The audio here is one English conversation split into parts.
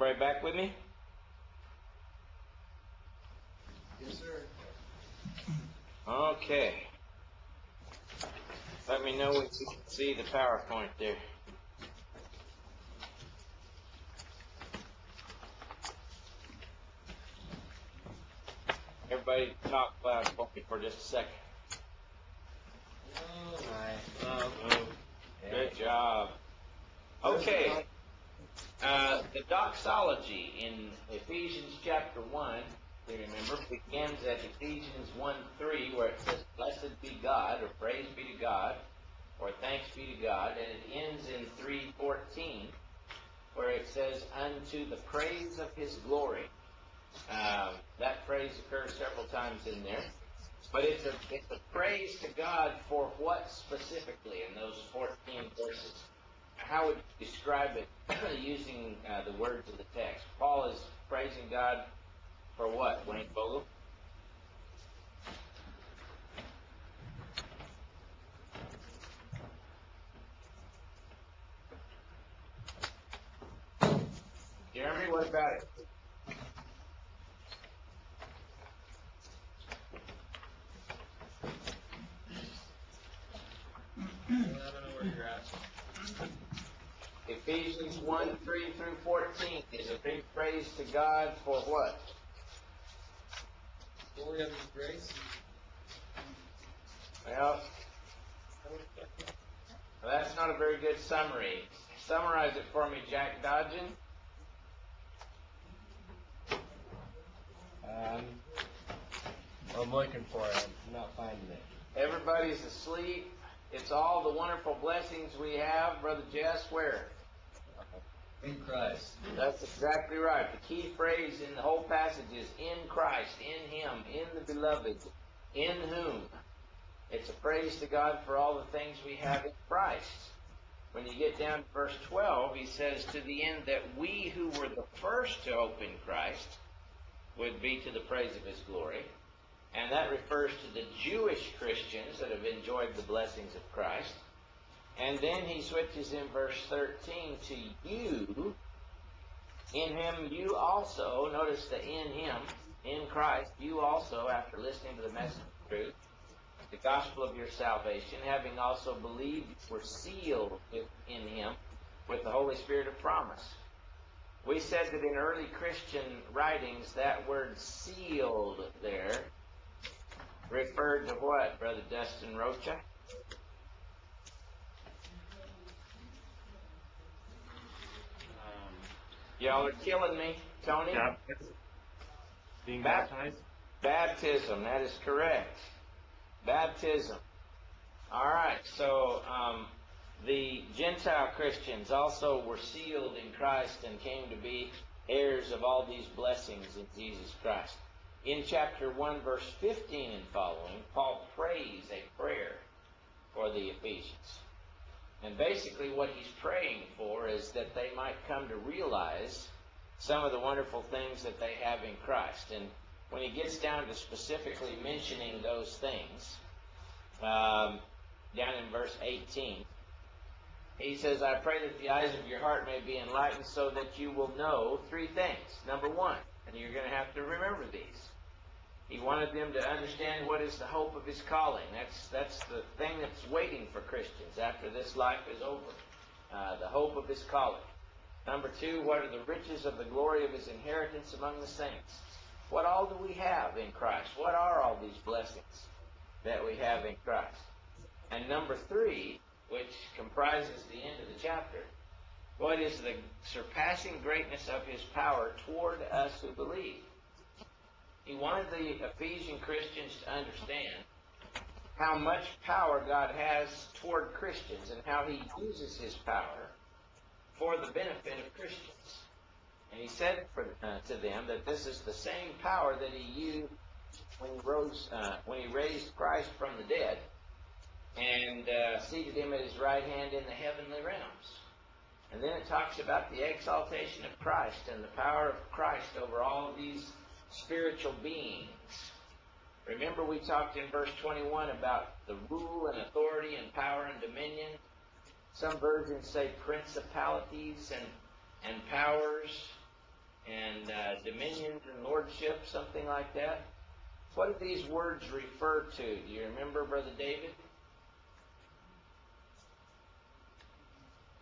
Everybody back with me? Yes, sir. Okay. Let me know when you can see the PowerPoint there. Everybody talk loud for me for just a second. Good job. Okay. Uh, the doxology in Ephesians chapter 1, you remember, begins at Ephesians 1 3, where it says, Blessed be God, or praise be to God, or thanks be to God, and it ends in 314, where it says, Unto the praise of his glory. Um, that phrase occurs several times in there. But it's a, it's a praise to God for what specifically in those 14 verses? How would you describe it using uh, the words of the text? Paul is praising God for what, Wayne Vogel? Jeremy, what about it? I don't know where you're at. Ephesians 1 3 through 14 is a big praise to God for what? Glory of His grace. Well, that's not a very good summary. Summarize it for me, Jack Dodgen. Um, I'm looking for it. I'm not finding it. Everybody's asleep. It's all the wonderful blessings we have, Brother Jess. Where? In Christ. That's exactly right. The key phrase in the whole passage is in Christ, in Him, in the beloved, in whom. It's a praise to God for all the things we have in Christ. When you get down to verse 12, he says, To the end that we who were the first to hope in Christ would be to the praise of His glory. And that refers to the Jewish Christians that have enjoyed the blessings of Christ. And then he switches in verse 13 to you. In him you also, notice the in him, in Christ, you also, after listening to the message of truth, the gospel of your salvation, having also believed, were sealed in him with the Holy Spirit of promise. We said that in early Christian writings, that word sealed there referred to what, Brother Dustin Rocha? Um, Y'all are killing me, Tony. Being Bap- baptized? Baptism, that is correct. Baptism. All right, so um, the Gentile Christians also were sealed in Christ and came to be heirs of all these blessings in Jesus Christ. In chapter 1, verse 15 and following, Paul prays a prayer for the Ephesians. And basically, what he's praying for is that they might come to realize some of the wonderful things that they have in Christ. And when he gets down to specifically mentioning those things, um, down in verse 18, he says, I pray that the eyes of your heart may be enlightened so that you will know three things. Number one, and you're going to have to remember these. He wanted them to understand what is the hope of his calling. That's, that's the thing that's waiting for Christians after this life is over. Uh, the hope of his calling. Number two, what are the riches of the glory of his inheritance among the saints? What all do we have in Christ? What are all these blessings that we have in Christ? And number three, which comprises the end of the chapter, what is the surpassing greatness of his power toward us who believe? He wanted the Ephesian Christians to understand how much power God has toward Christians and how he uses his power for the benefit of Christians. And he said for, uh, to them that this is the same power that he used when he rose, uh, when he raised Christ from the dead and uh, seated him at his right hand in the heavenly realms. And then it talks about the exaltation of Christ and the power of Christ over all of these spiritual beings. Remember, we talked in verse 21 about the rule and authority and power and dominion. Some versions say principalities and, and powers. and uh, dominions and lordship, something like that. What do these words refer to? Do you remember, Brother David?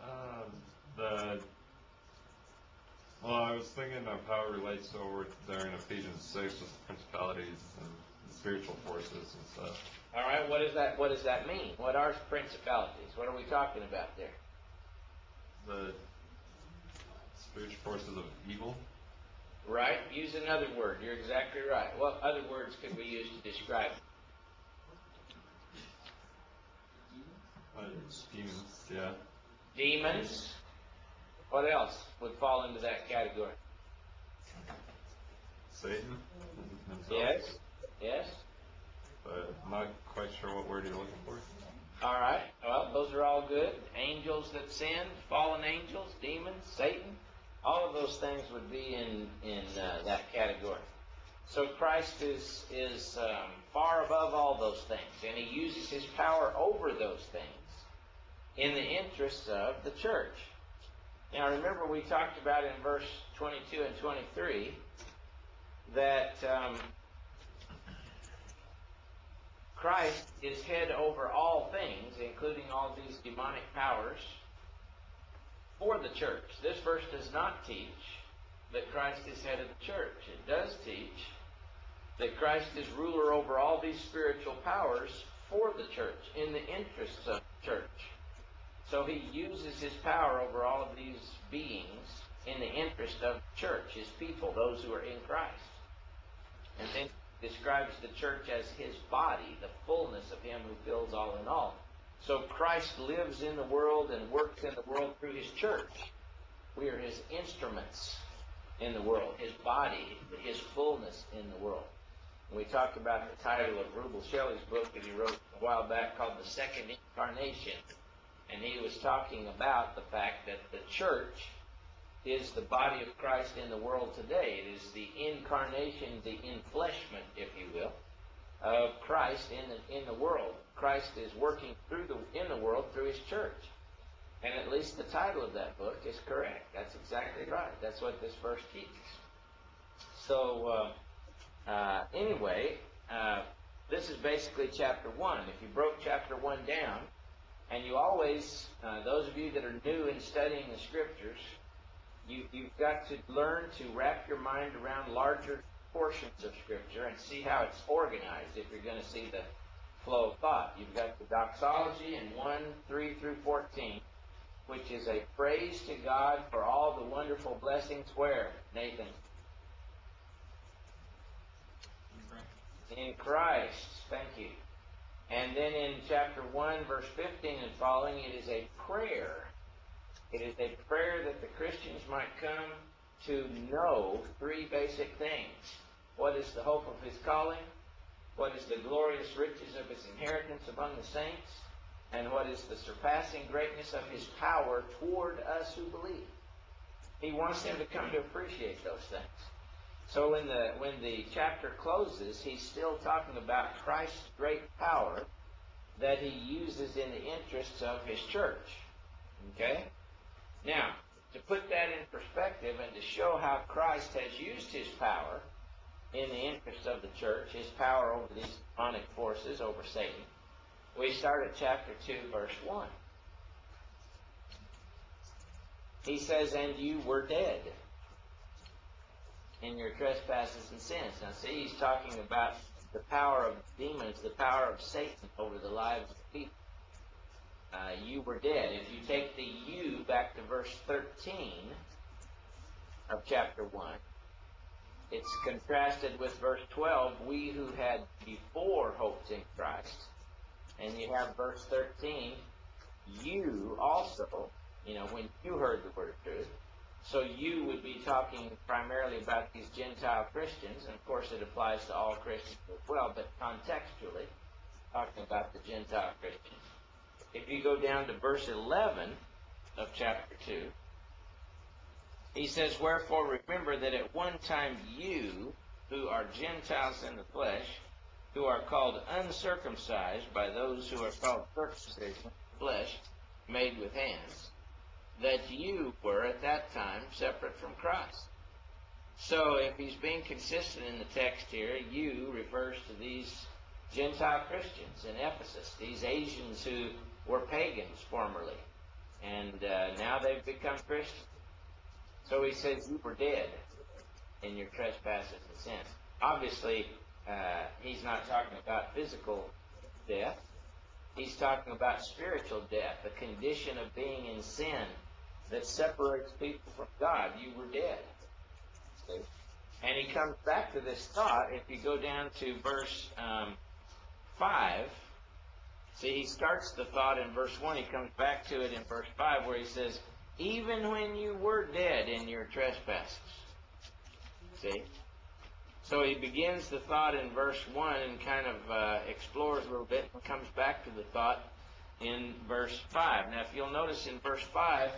Um, the well, I was thinking of how it relates to over there in Ephesians six with the principalities and spiritual forces and stuff. All right, what does that what does that mean? What are principalities? What are we talking about there? The spiritual forces of evil. Right? Use another word. You're exactly right. What other words could we use to describe it? Uh, demons, yeah. Demons. What else would fall into that category? Satan himself. Yes. Yes. But I'm not quite sure what word you're looking for. All right. Well, those are all good. Angels that sin, fallen angels, demons, Satan. All of those things would be in in uh, that category. So Christ is is um, far above all those things, and He uses His power over those things in the interests of the church. Now, remember we talked about in verse 22 and 23 that um, Christ is head over all things, including all these demonic powers, for the church. This verse does not teach that Christ is head of the church. It does teach that Christ is ruler over all these spiritual powers for the church, in the interests of the church. So he uses his power over all of these beings in the interest of the church, his people, those who are in Christ. And then describes the church as his body, the fullness of him who fills all in all. So Christ lives in the world and works in the world through his church. We are his instruments in the world, his body, his fullness in the world. We talked about the title of Rubel Shelley's book that he wrote a while back called The Second Incarnation. And he was talking about the fact that the church is the body of Christ in the world today. It is the incarnation, the enfleshment, if you will, of Christ in the, in the world. Christ is working through the in the world through His church, and at least the title of that book is correct. That's exactly right. That's what this verse teaches. So uh, uh, anyway, uh, this is basically chapter one. If you broke chapter one down, and you always, uh, those of you that are new in studying the scriptures, you, you've got to learn to wrap your mind around larger portions of Scripture and see how it's organized if you're going to see the flow of thought. You've got the doxology in 1, 3 through 14, which is a praise to God for all the wonderful blessings where, Nathan? In Christ. Thank you. And then in chapter 1, verse 15 and following, it is a prayer. It is a prayer that the Christians might come to know three basic things. What is the hope of his calling? What is the glorious riches of his inheritance among the saints? And what is the surpassing greatness of his power toward us who believe? He wants them to come to appreciate those things. So when the when the chapter closes, he's still talking about Christ's great power that he uses in the interests of his church. Okay? Now, to put that in perspective and to show how Christ has used his power in the interest of the church, his power over these demonic forces, over Satan, we start at chapter 2, verse 1. He says, And you were dead in your trespasses and sins. Now, see, he's talking about the power of demons, the power of Satan over the lives of people. Uh, you were dead. If you take the you back to verse 13 of chapter 1, it's contrasted with verse 12, we who had before hoped in Christ. And you have verse 13, you also, you know, when you heard the word of truth, so you would be talking primarily about these Gentile Christians, and of course it applies to all Christians as well, but contextually, talking about the Gentile Christians. If you go down to verse 11 of chapter 2, he says, Wherefore remember that at one time you, who are Gentiles in the flesh, who are called uncircumcised by those who are called circumcision, flesh, made with hands, that you were at that time separate from Christ, So if he's being consistent in the text here, you refers to these Gentile Christians in Ephesus, these Asians who were pagans formerly, and uh, now they've become Christians. So he says you were dead in your trespasses and sins. Obviously, uh, he's not talking about physical death. He's talking about spiritual death, the condition of being in sin that separates people from God. You were dead. See? And he comes back to this thought if you go down to verse um, 5. See, he starts the thought in verse 1. He comes back to it in verse 5 where he says, Even when you were dead in your trespasses. See? So he begins the thought in verse 1 and kind of uh, explores a little bit and comes back to the thought in verse 5. Now, if you'll notice in verse 5,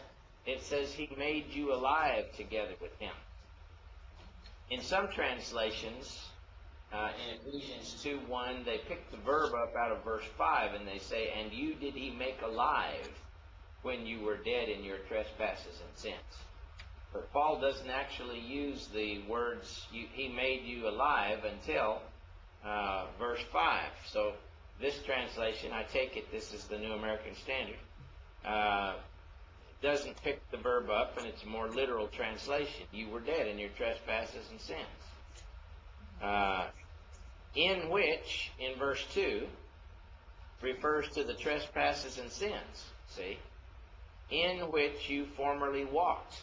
it says, He made you alive together with Him. In some translations, uh, in Ephesians 2 1, they pick the verb up out of verse 5 and they say, And you did He make alive when you were dead in your trespasses and sins. But Paul doesn't actually use the words, He made you alive until uh, verse 5. So this translation, I take it this is the New American Standard, uh, doesn't pick the verb up, and it's a more literal translation. You were dead in your trespasses and sins. Uh, in which, in verse 2, refers to the trespasses and sins. See? In which you formerly walked.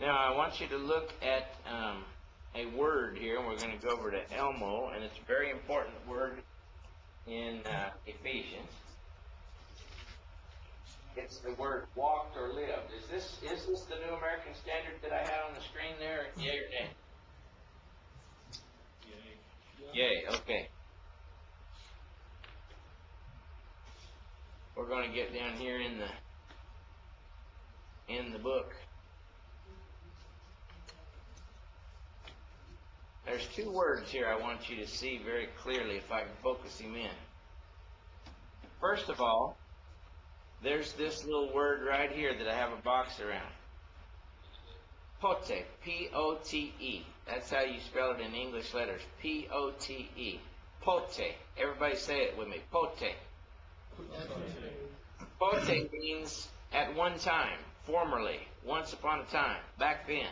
Now, I want you to look at um, a word here, and we're going to go over to Elmo, and it's a very important word in uh, Ephesians. It's the word walked or lived. Is this is this the New American Standard that I had on the screen there? Yay or nay? Yay. Okay. We're going to get down here in the in the book. There's two words here I want you to see very clearly if I can focus them in. First of all, there's this little word right here that I have a box around. Pote, P-O-T-E. That's how you spell it in English letters. P-O-T-E. Pote. Everybody say it with me. Pote. Pote means at one time, formerly, once upon a time, back then.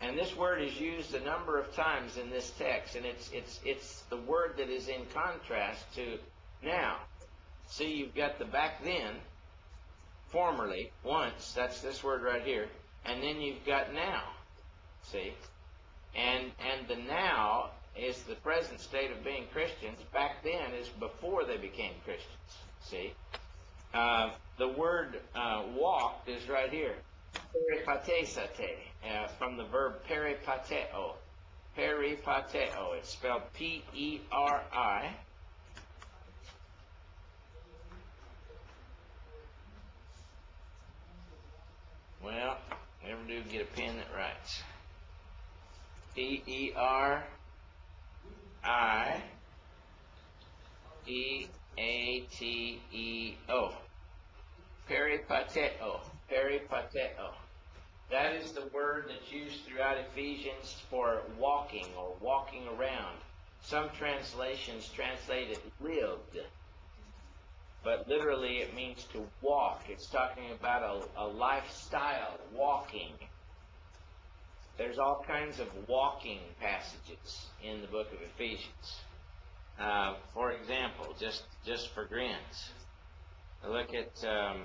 And this word is used a number of times in this text, and it's it's it's the word that is in contrast to now. See, you've got the back then, formerly, once, that's this word right here, and then you've got now. See? And and the now is the present state of being Christians. Back then is before they became Christians. See? Uh, the word uh, walked is right here. Peripatesate, uh, from the verb peripateo. Peripateo. It's spelled P-E-R-I. Well, never do get a pen that writes. P E R I E A T E O. Peripateo. Peripateo. That is the word that's used throughout Ephesians for walking or walking around. Some translations translate it lived. But literally it means to walk. It's talking about a, a lifestyle, walking. There's all kinds of walking passages in the book of Ephesians. Uh, for example, just just for grins, look at um,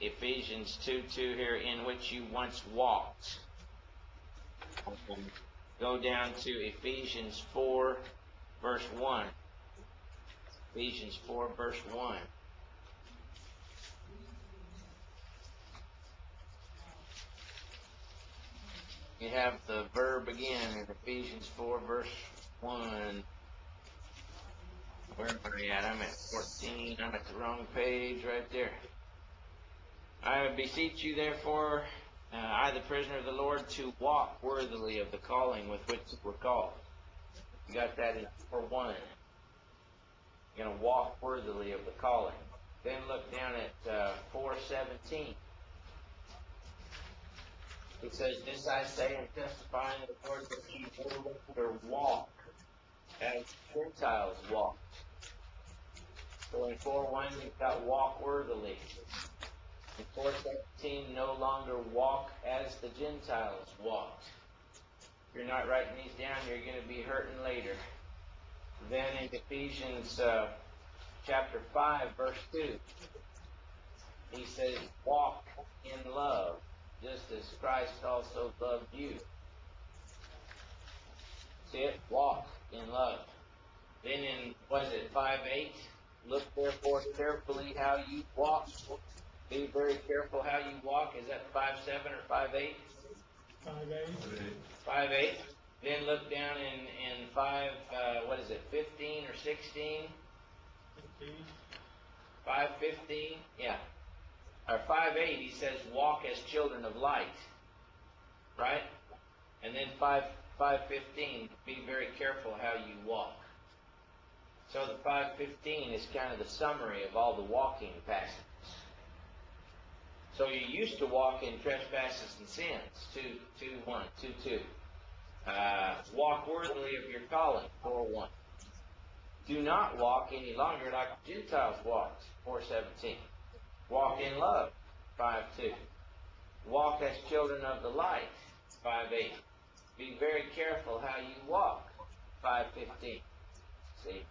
Ephesians 2 2 here, in which you once walked. Go down to Ephesians 4, verse 1. Ephesians 4, verse 1. You have the verb again in Ephesians 4, verse 1. Where am I at? I'm at 14. I'm at the wrong page right there. I beseech you, therefore, uh, I, the prisoner of the Lord, to walk worthily of the calling with which you were called. You got that in for one. You're going to walk worthily of the calling. Then look down at uh, 417. He says, This I say and testify in the Lord that you no longer walk as Gentiles walked. So in 4 1, you've got walk worthily. In 417, no longer walk as the Gentiles walked. If you're not writing these down, you're going to be hurting later. Then in Ephesians uh, chapter 5, verse 2, he says, Walk in love, just as Christ also loved you. See it? Walk in love. Then in, was it 5 8? Look therefore carefully how you walk. Be very careful how you walk. Is that 5 7 or 5 8? Five eight. Five eight. Then look down in in five. Uh, what is it? Fifteen or sixteen? Fifteen. Five fifteen. Yeah. Or five eight. He says, "Walk as children of light." Right. And then five five fifteen. Be very careful how you walk. So the five fifteen is kind of the summary of all the walking passages. So you used to walk in trespasses and sins. Two, two, one, two, two. Uh, walk worthily of your calling. Four, one. Do not walk any longer like Gentiles walked. Four, seventeen. Walk in love. Five, two. Walk as children of the light. Five, eight. Be very careful how you walk. Five, fifteen. See.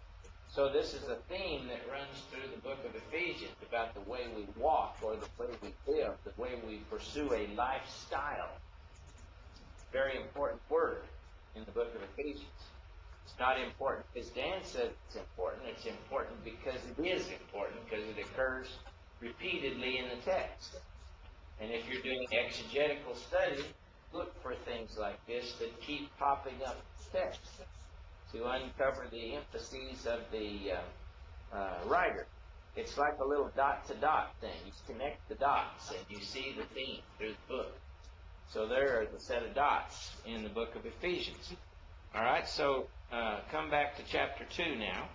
So this is a theme that runs through the book of Ephesians about the way we walk or the way we live, the way we pursue a lifestyle. Very important word in the book of Ephesians. It's not important because Dan said it's important. It's important because it is important because it occurs repeatedly in the text. And if you're doing exegetical study, look for things like this that keep popping up text to uncover the emphases of the uh, uh, writer. It's like a little dot to dot thing. You connect the dots and you see the theme through the book. So there are the set of dots in the book of Ephesians. All right, so uh, come back to chapter 2 now.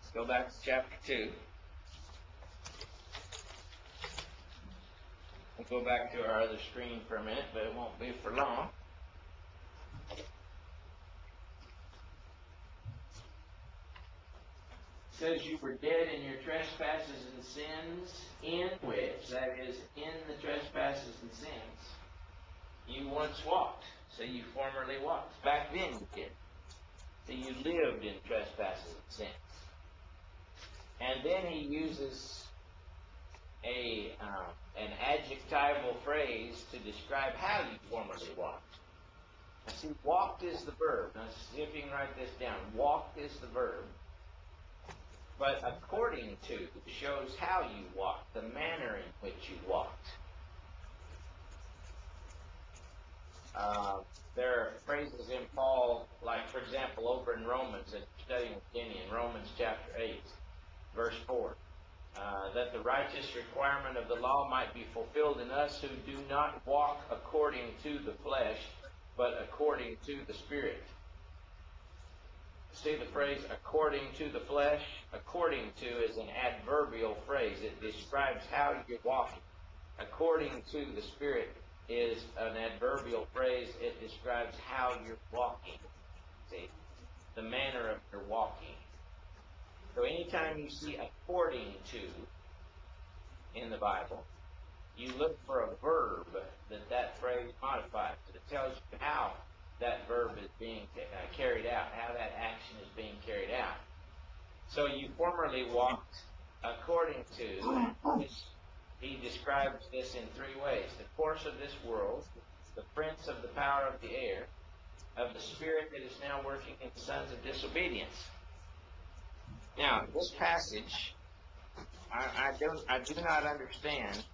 Let's go back to chapter 2. Go back to our other screen for a minute, but it won't be for long. says you were dead in your trespasses and sins, in which, that is, in the trespasses and sins, you once walked. So you formerly walked. Back then you did. So you lived in trespasses and sins. And then he uses a um, an adjectival phrase to describe how you formerly walked. Now see, walked is the verb. Now see if you can write this down. Walked is the verb but according to shows how you walked, the manner in which you walked. Uh, there are phrases in Paul, like for example, over in Romans, that studying with Kenny in Romans chapter 8, verse 4, uh, that the righteous requirement of the law might be fulfilled in us who do not walk according to the flesh, but according to the Spirit. See the phrase according to the flesh? According to is an adverbial phrase. It describes how you're walking. According to the Spirit is an adverbial phrase. It describes how you're walking. See? The manner of your walking. So anytime you see according to in the Bible, you look for a verb that that phrase modifies. It tells you how that verb is being uh, carried out, how that action is being carried out. So you formerly walked according to, he describes this in three ways the course of this world, the prince of the power of the air, of the spirit that is now working in the sons of disobedience. Now, this passage, I, I don't, I do not understand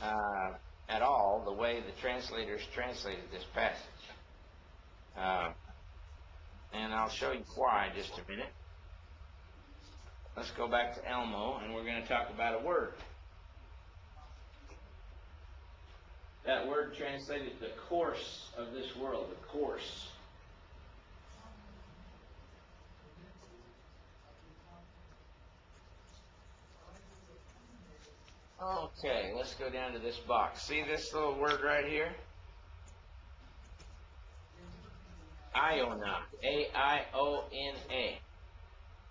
uh, at all the way the translators translated this passage. Uh, and I'll show you why just a minute. Let's go back to Elmo, and we're going to talk about a word. That word translated the course of this world, the course. Okay, let's go down to this box. See this little word right here? aiona. A-I-O-N-A.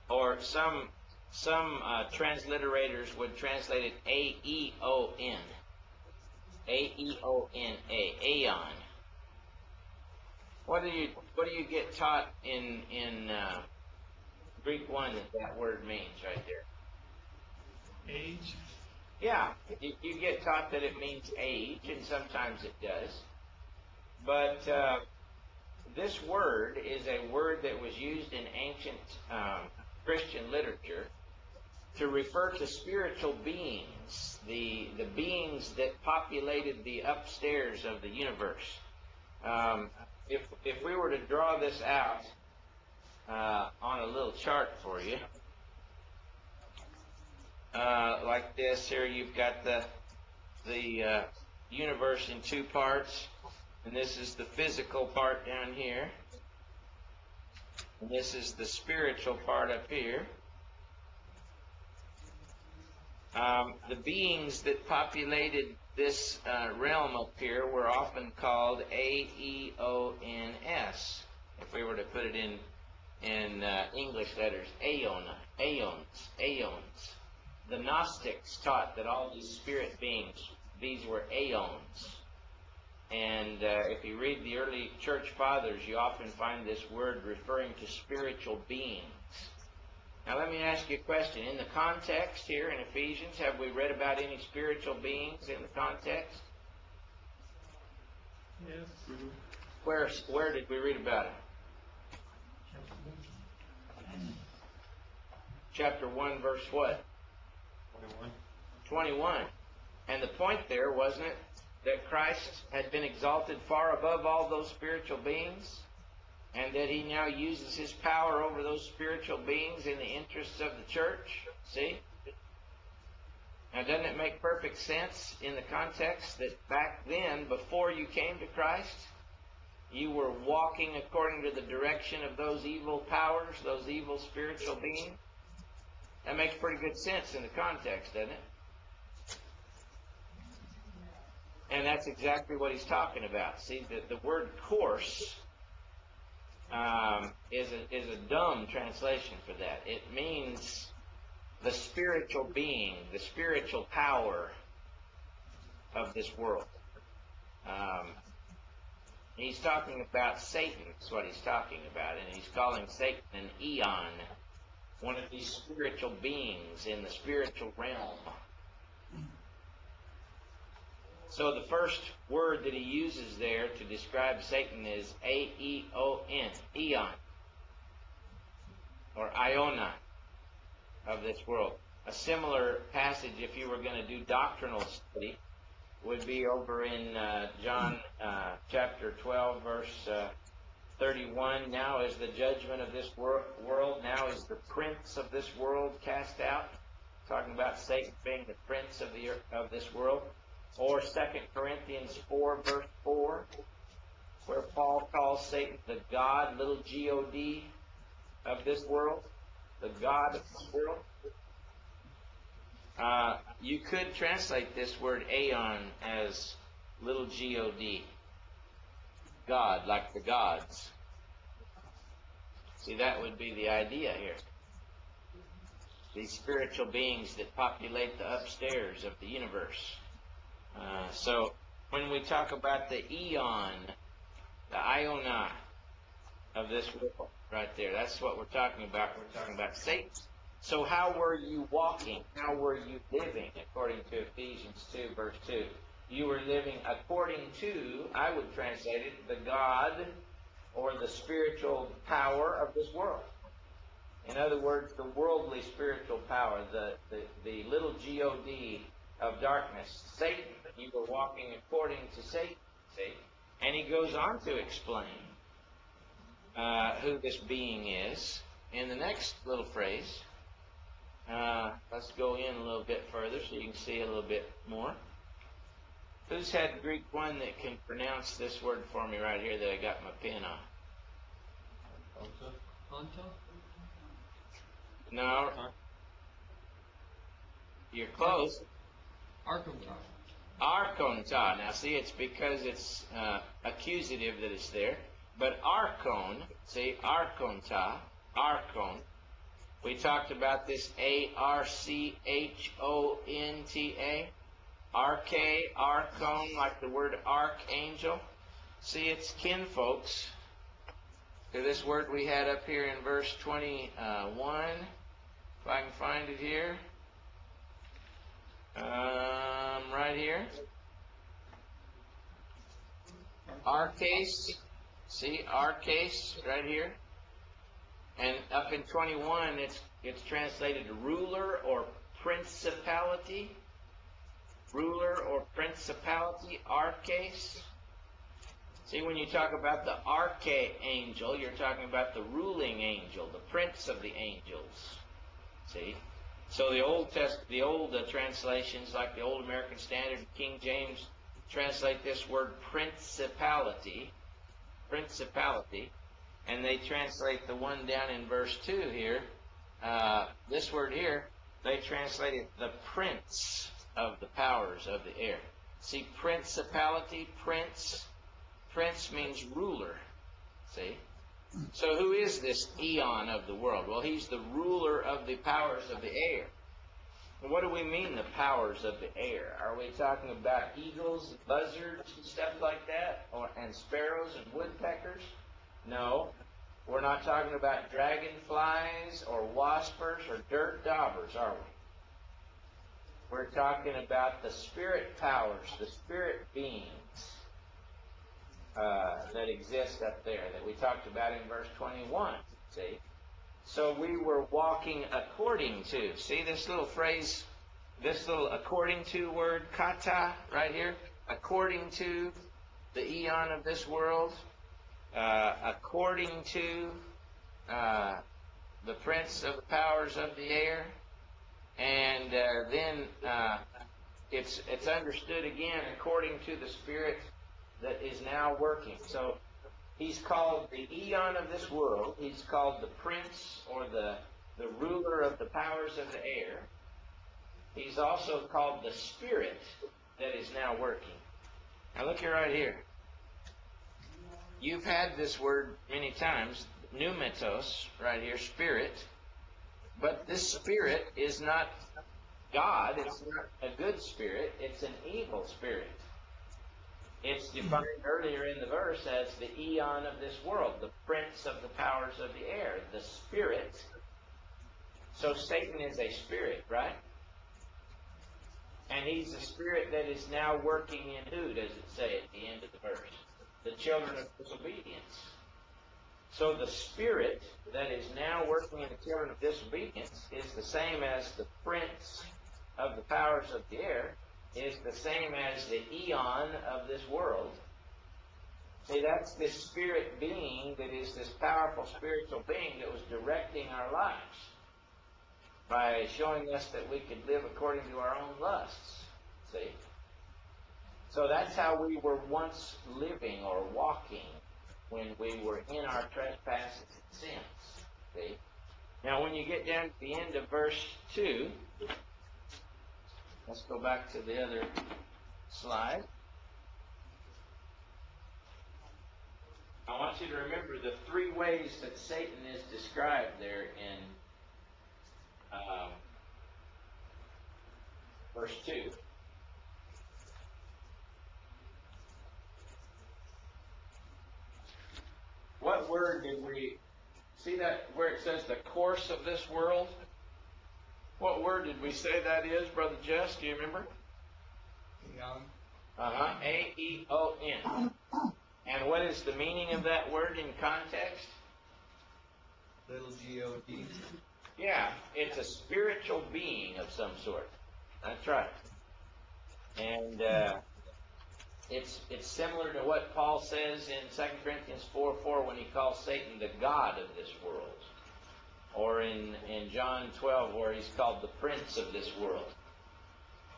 Or some some uh, transliterators would translate it A-E-O-N. A-E-O-N-A. Aeon. What do you what do you get taught in in uh, Greek one that that word means right there? Age. Yeah, you, get taught that it means age, and sometimes it does. But uh, this word is a word that was used in ancient um, Christian literature to refer to spiritual beings, the the beings that populated the upstairs of the universe. Um, if if we were to draw this out uh, on a little chart for you, uh, like this here, you've got the the uh, universe in two parts, and this is the physical part down here, and this is the spiritual part up here. Um, the beings that populated this uh, realm up here were often called A E O N S. If we were to put it in in uh, English letters, aeona, aeons, aeons. The Gnostics taught that all these spirit beings, these were aeons. And uh, if you read the early church fathers, you often find this word referring to spiritual beings. Now, let me ask you a question. In the context here in Ephesians, have we read about any spiritual beings in the context? Yes. Where, where did we read about it? Chapter 1, verse what? 21. 21. And the point there, wasn't it, that Christ had been exalted far above all those spiritual beings? And that he now uses his power over those spiritual beings in the interests of the church? See? Now, doesn't it make perfect sense in the context that back then, before you came to Christ, you were walking according to the direction of those evil powers, those evil spiritual beings? That makes pretty good sense in the context, doesn't it? And that's exactly what he's talking about. See, the, the word course um, is, a, is a dumb translation for that. It means the spiritual being, the spiritual power of this world. Um, he's talking about Satan, that's what he's talking about, and he's calling Satan an eon, one of these spiritual beings in the spiritual realm. So the first word that he uses there to describe Satan is A E O N, eon, or aiona of this world. A similar passage, if you were going to do doctrinal study, would be over in uh, John uh, chapter 12, verse uh, 31. Now is the judgment of this wor- world, now is the prince of this world cast out. Talking about Satan being the prince of the earth, of this world. Or 2 Corinthians 4, verse 4, where Paul calls Satan the God, little G O D, of this world. The God of this world. Uh, you could translate this word aeon as little G O D. God, like the gods. See, that would be the idea here. These spiritual beings that populate the upstairs of the universe. Uh, so, when we talk about the eon, the aiona of this world, right there, that's what we're talking about. We're talking about Satan. So, how were you walking? How were you living? According to Ephesians 2, verse 2. You were living according to, I would translate it, the God or the spiritual power of this world. In other words, the worldly spiritual power, the, the, the little G-O-D of darkness, Satan. You were walking according to Satan, see? And he goes on to explain uh, who this being is in the next little phrase. Uh, let's go in a little bit further so you can see a little bit more. Who's had Greek one that can pronounce this word for me right here that I got my pen on? Ponto? No. You're close. Arkansas. Archonta. Now, see, it's because it's uh, accusative that it's there. But archon, see, archonta, archon. We talked about this A R C H O N T A. Arche, archon, like the word archangel. See, it's kinfolks to this word we had up here in verse 21. If I can find it here. Um, right here. Arches, see, arches right here. And up in 21, it's, it's translated ruler or principality. Ruler or principality, arches. See, when you talk about the archangel, you're talking about the ruling angel, the prince of the angels. See? So the Old Test, the old uh, translations, like the Old American Standard, King James, translate this word principality, principality, and they translate the one down in verse two here. Uh, this word here, they translated the prince of the powers of the air. See, principality, prince, prince means ruler. See. So who is this eon of the world? Well, he's the ruler of the powers of the air. What do we mean, the powers of the air? Are we talking about eagles, and buzzards, and stuff like that? Or, and sparrows and woodpeckers? No. We're not talking about dragonflies or waspers or dirt daubers, are we? We're talking about the spirit powers, the spirit beings uh, that exist up there that we talked about in verse 21. See? So we were walking according to. See this little phrase, this little according to word, kata, right here? According to the eon of this world, uh, according to uh, the prince of the powers of the air, and uh, then uh, it's it's understood again according to the spirit that is now working. So he's called the eon of this world. He's called the prince or the, the ruler of the powers of the air. He's also called the spirit that is now working. Now look here right here. You've had this word many times, pneumatos, right here, spirit. But this spirit is not God. It's not a good spirit. It's an evil spirit. It's defined earlier in the verse as the eon of this world, the prince of the powers of the air, the spirit. So Satan is a spirit, right? And he's a spirit that is now working in who, does it say at the end of the verse? The children of disobedience. So the spirit that is now working in the children of disobedience is the same as the prince of the powers of the air, is the same as the eon of this world. See, that's this spirit being that is this powerful spiritual being that was directing our lives by showing us that we could live according to our own lusts. See? So that's how we were once living or walking when we were in our trespasses and sins. See? Now, when you get down to the end of verse 2, Let's go back to the other slide. I want you to remember the three ways that Satan is described there in um, verse 2. What word did we see that where it says the course of this world? What word did we say that is, Brother Jess? Do you remember? Eon. Uh huh. A E O N. And what is the meaning of that word in context? Little G O D. Yeah, it's a spiritual being of some sort. That's right. And uh, it's it's similar to what Paul says in 2 Corinthians 4 4 when he calls Satan the God of this world or in, in John 12 where he's called the prince of this world.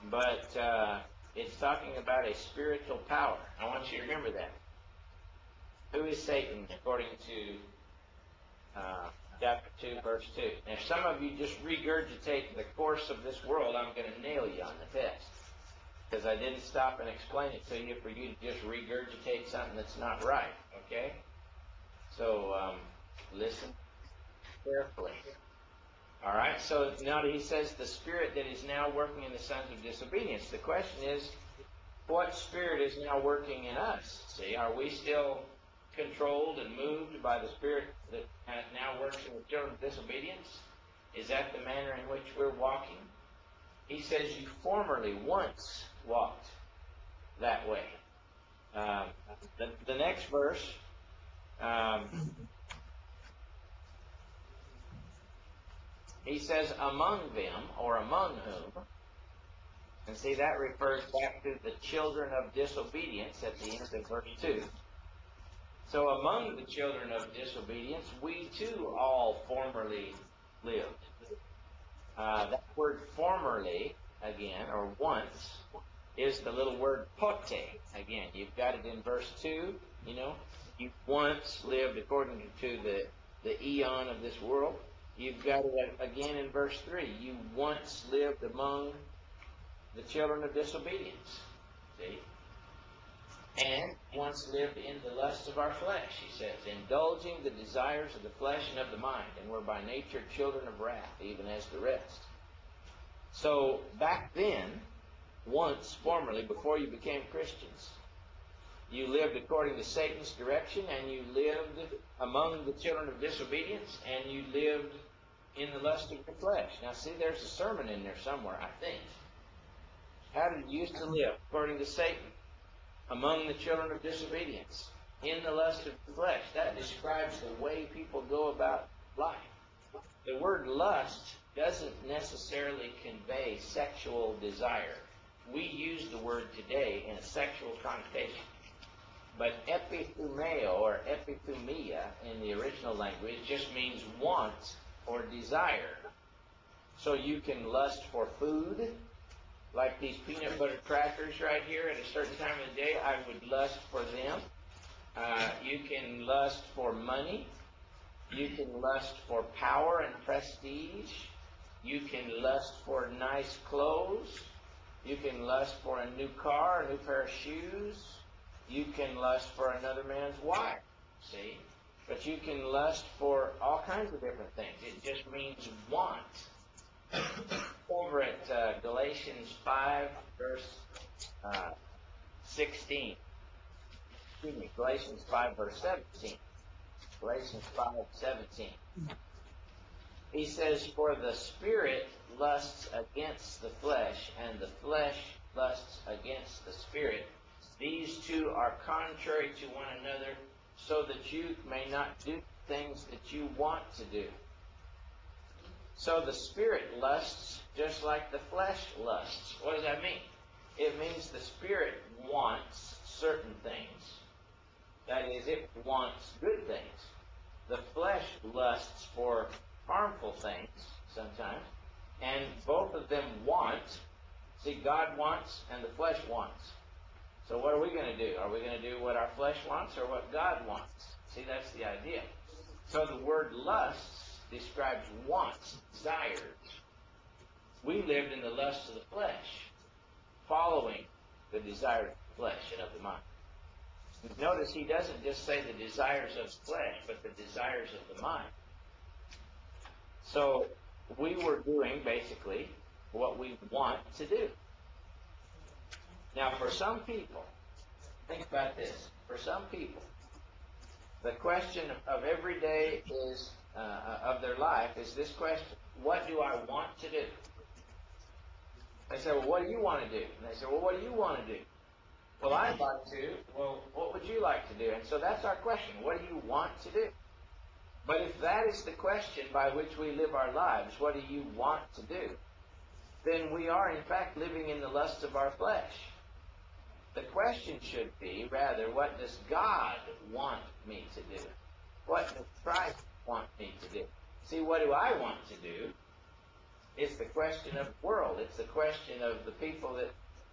But uh, it's talking about a spiritual power. I want you to remember that. Who is Satan according to uh, chapter 2, verse 2? And if some of you just regurgitate the course of this world, I'm going to nail you on the test. Because I didn't stop and explain it to you for you to just regurgitate something that's not right, okay? So, um, listen carefully. All right, so now he says the spirit that is now working in the sons of disobedience. The question is, what spirit is now working in us? See, are we still controlled and moved by the spirit that now works in the children of disobedience? Is that the manner in which we're walking? He says you formerly once walked that way. Um, the, the next verse. Um, he says among them or among whom and see that refers back to the children of disobedience at the end of verse 2 so among the children of disobedience we too all formerly lived uh, that word formerly again or once is the little word pote again you've got it in verse 2 you know you once lived according to the the eon of this world You've got it again in verse 3. You once lived among the children of disobedience. See? And once lived in the lusts of our flesh, he says, indulging the desires of the flesh and of the mind, and were by nature children of wrath, even as the rest. So back then, once, formerly, before you became Christians, you lived according to Satan's direction, and you lived among the children of disobedience, and you lived in the lust of the flesh. Now, see, there's a sermon in there somewhere, I think. How did you used to live according to Satan among the children of disobedience in the lust of the flesh? That describes the way people go about life. The word lust doesn't necessarily convey sexual desire. We use the word today in a sexual connotation. But epithumeo or epithumia in the original language just means want or desire. So you can lust for food, like these peanut butter crackers right here at a certain time of the day, I would lust for them. Uh, you can lust for money. You can lust for power and prestige. You can lust for nice clothes. You can lust for a new car, a new pair of shoes. You can lust for another man's wife. See? But you can lust for all kinds of different things. It just means want. Over at uh, Galatians 5, verse uh, 16. Excuse me, Galatians 5, verse 17. Galatians 5, 17. He says, For the Spirit lusts against the flesh, and the flesh lusts against the Spirit. These two are contrary to one another so that you may not do things that you want to do. So the spirit lusts just like the flesh lusts. What does that mean? It means the spirit wants certain things. That is, it wants good things. The flesh lusts for harmful things sometimes, and both of them want. See, God wants and the flesh wants. So what are we going to do? Are we going to do what our flesh wants or what God wants? See, that's the idea. So the word lust describes wants, desires. We lived in the lust of the flesh, following the desires of the flesh and of the mind. Notice he doesn't just say the desires of the flesh, but the desires of the mind. So we were doing basically what we want to do. Now, for some people, think about this. For some people, the question of every day is uh, of their life is this question: What do I want to do? They say, "Well, what do you want to do?" And they say, "Well, what do you want to do?" Well, I'd like to. Well, what would you like to do? And so that's our question: What do you want to do? But if that is the question by which we live our lives, what do you want to do? Then we are, in fact, living in the lust of our flesh. The question should be, rather, what does God want me to do? What does Christ want me to do? See, what do I want to do? It's the question of the world. It's the question of the people that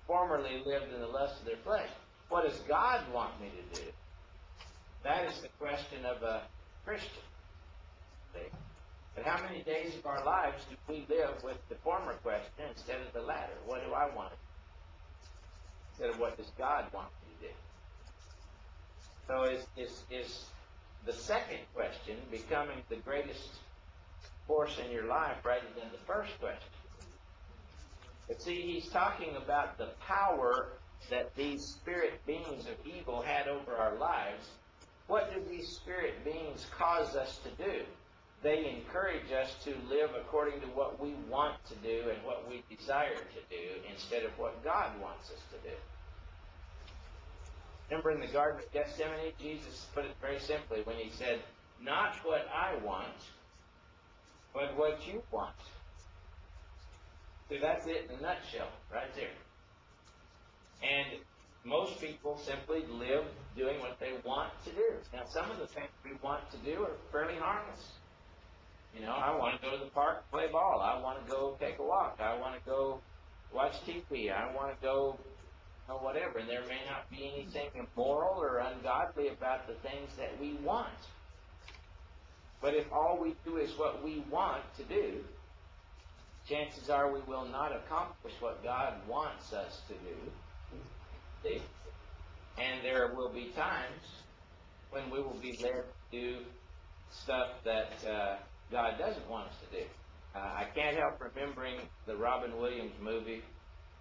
formerly lived in the lust of their flesh. What does God want me to do? That is the question of a Christian. See? But how many days of our lives do we live with the former question instead of the latter? What do I want instead of what does God want me to do. So is, is, is the second question becoming the greatest force in your life rather than the first question? But see, he's talking about the power that these spirit beings of evil had over our lives. What do these spirit beings cause us to do? They encourage us to live according to what we want to do and what we desire to do instead of what God wants us to do. Remember in the Garden of Gethsemane, Jesus put it very simply when he said, Not what I want, but what you want. So that's it in a nutshell, right there. And most people simply live doing what they want to do. Now, some of the things we want to do are fairly harmless. You know, I want to go to the park and play ball. I want to go take a walk. I want to go watch TV. I want to go, know, whatever. And there may not be anything immoral or ungodly about the things that we want. But if all we do is what we want to do, chances are we will not accomplish what God wants us to do. And there will be times when we will be led to do stuff that uh, God doesn't want us to do. Uh, I can't help remembering the Robin Williams movie,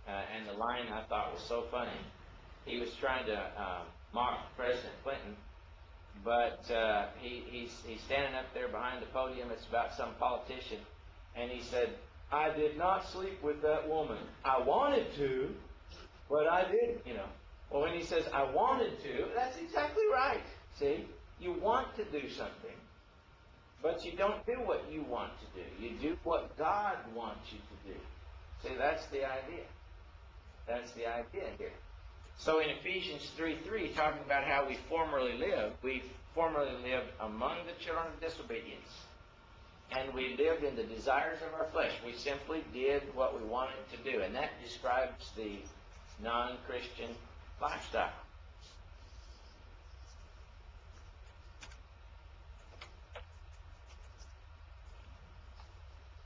uh, and the line I thought was so funny. He was trying to um, mock President Clinton, but uh, he, he's, he's standing up there behind the podium. It's about some politician, and he said, I did not sleep with that woman. I wanted to, but I didn't, you know. Well, when he says, I wanted to, that's exactly right. See? You want to do something, but you don't do what you want to do. You do what God wants you to do. See, that's the idea. That's the idea here. So in Ephesians 3 3, talking about how we formerly lived, we formerly lived among the children of disobedience and we lived in the desires of our flesh. We simply did what we wanted to do, and that describes the non Christian lifestyle.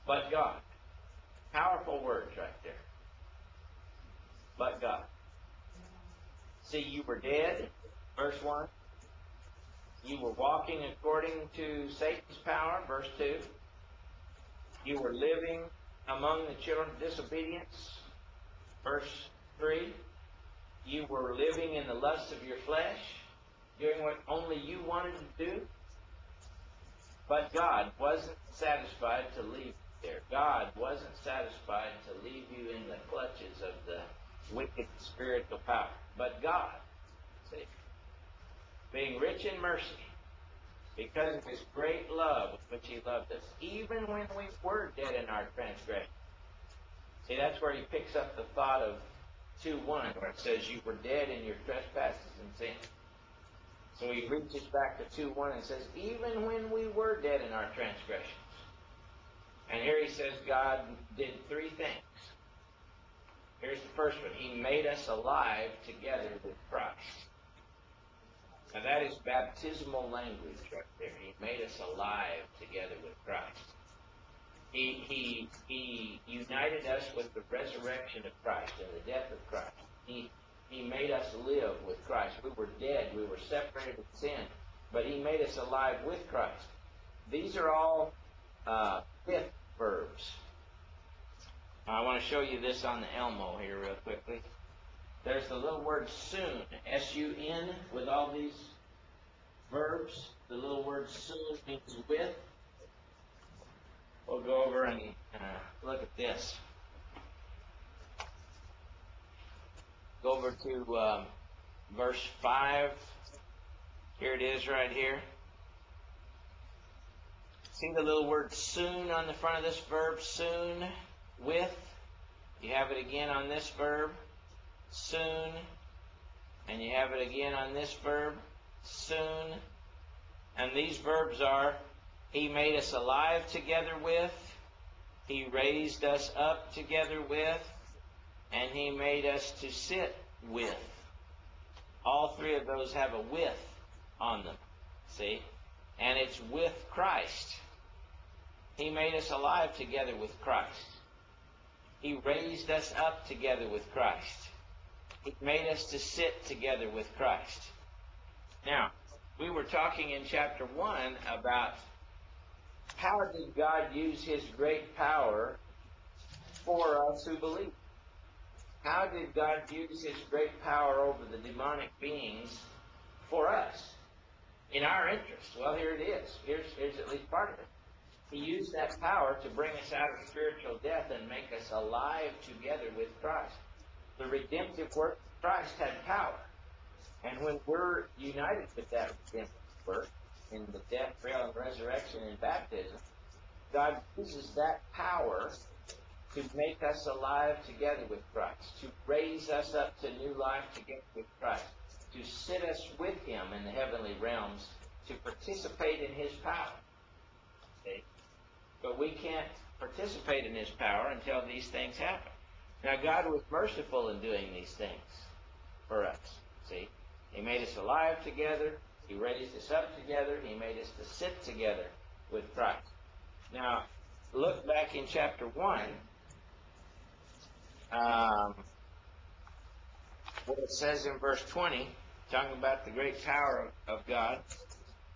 But God. Powerful words right there. But God. See, you were dead, verse 1. You were walking according to Satan's power, verse 2. You were living among the children of disobedience, verse 3. You were living in the lusts of your flesh, doing what only you wanted to do. But God wasn't satisfied to leave there. God wasn't satisfied to leave you in the clutches of the wicked spiritual power. But God, see, being rich in mercy, because of his great love with which he loved us, even when we were dead in our transgression. See, that's where he picks up the thought of 2 1, where it says, You were dead in your trespasses and sins. So he reaches back to 2 1 and says, Even when we were dead in our transgressions. And here he says God did three things. Here's the first one He made us alive together with Christ. Now that is baptismal language right there. He made us alive together with Christ. He, he, he united us with the resurrection of Christ and the death of Christ. He, he made us live with Christ. We were dead. We were separated with sin. But He made us alive with Christ. These are all uh, fifth verbs. I want to show you this on the Elmo here real quickly. There's the little word soon, S-U-N, with all these verbs. The little word soon means with. We'll go over and uh, look at this. Go over to um, verse 5. Here it is right here. See the little word soon on the front of this verb, soon, with. You have it again on this verb, soon. And you have it again on this verb, soon. And these verbs are He made us alive together with, He raised us up together with, and He made us to sit with. All three of those have a with on them. See? And it's with Christ. He made us alive together with Christ. He raised us up together with Christ. He made us to sit together with Christ. Now, we were talking in chapter 1 about how did God use His great power for us who believe? How did God use His great power over the demonic beings for us? In our interest. Well, here it is. Here's, here's at least part of it. He used that power to bring us out of spiritual death and make us alive together with Christ. The redemptive work of Christ had power. And when we're united with that redemptive work in the death, burial, and resurrection and baptism, God uses that power to make us alive together with Christ, to raise us up to new life together with Christ, to sit us with Him in the heavenly realms, to participate in His power. But we can't participate in His power until these things happen. Now, God was merciful in doing these things for us. See? He made us alive together. He raised us up together. He made us to sit together with Christ. Now, look back in chapter 1. Um, what it says in verse 20, talking about the great power of, of God.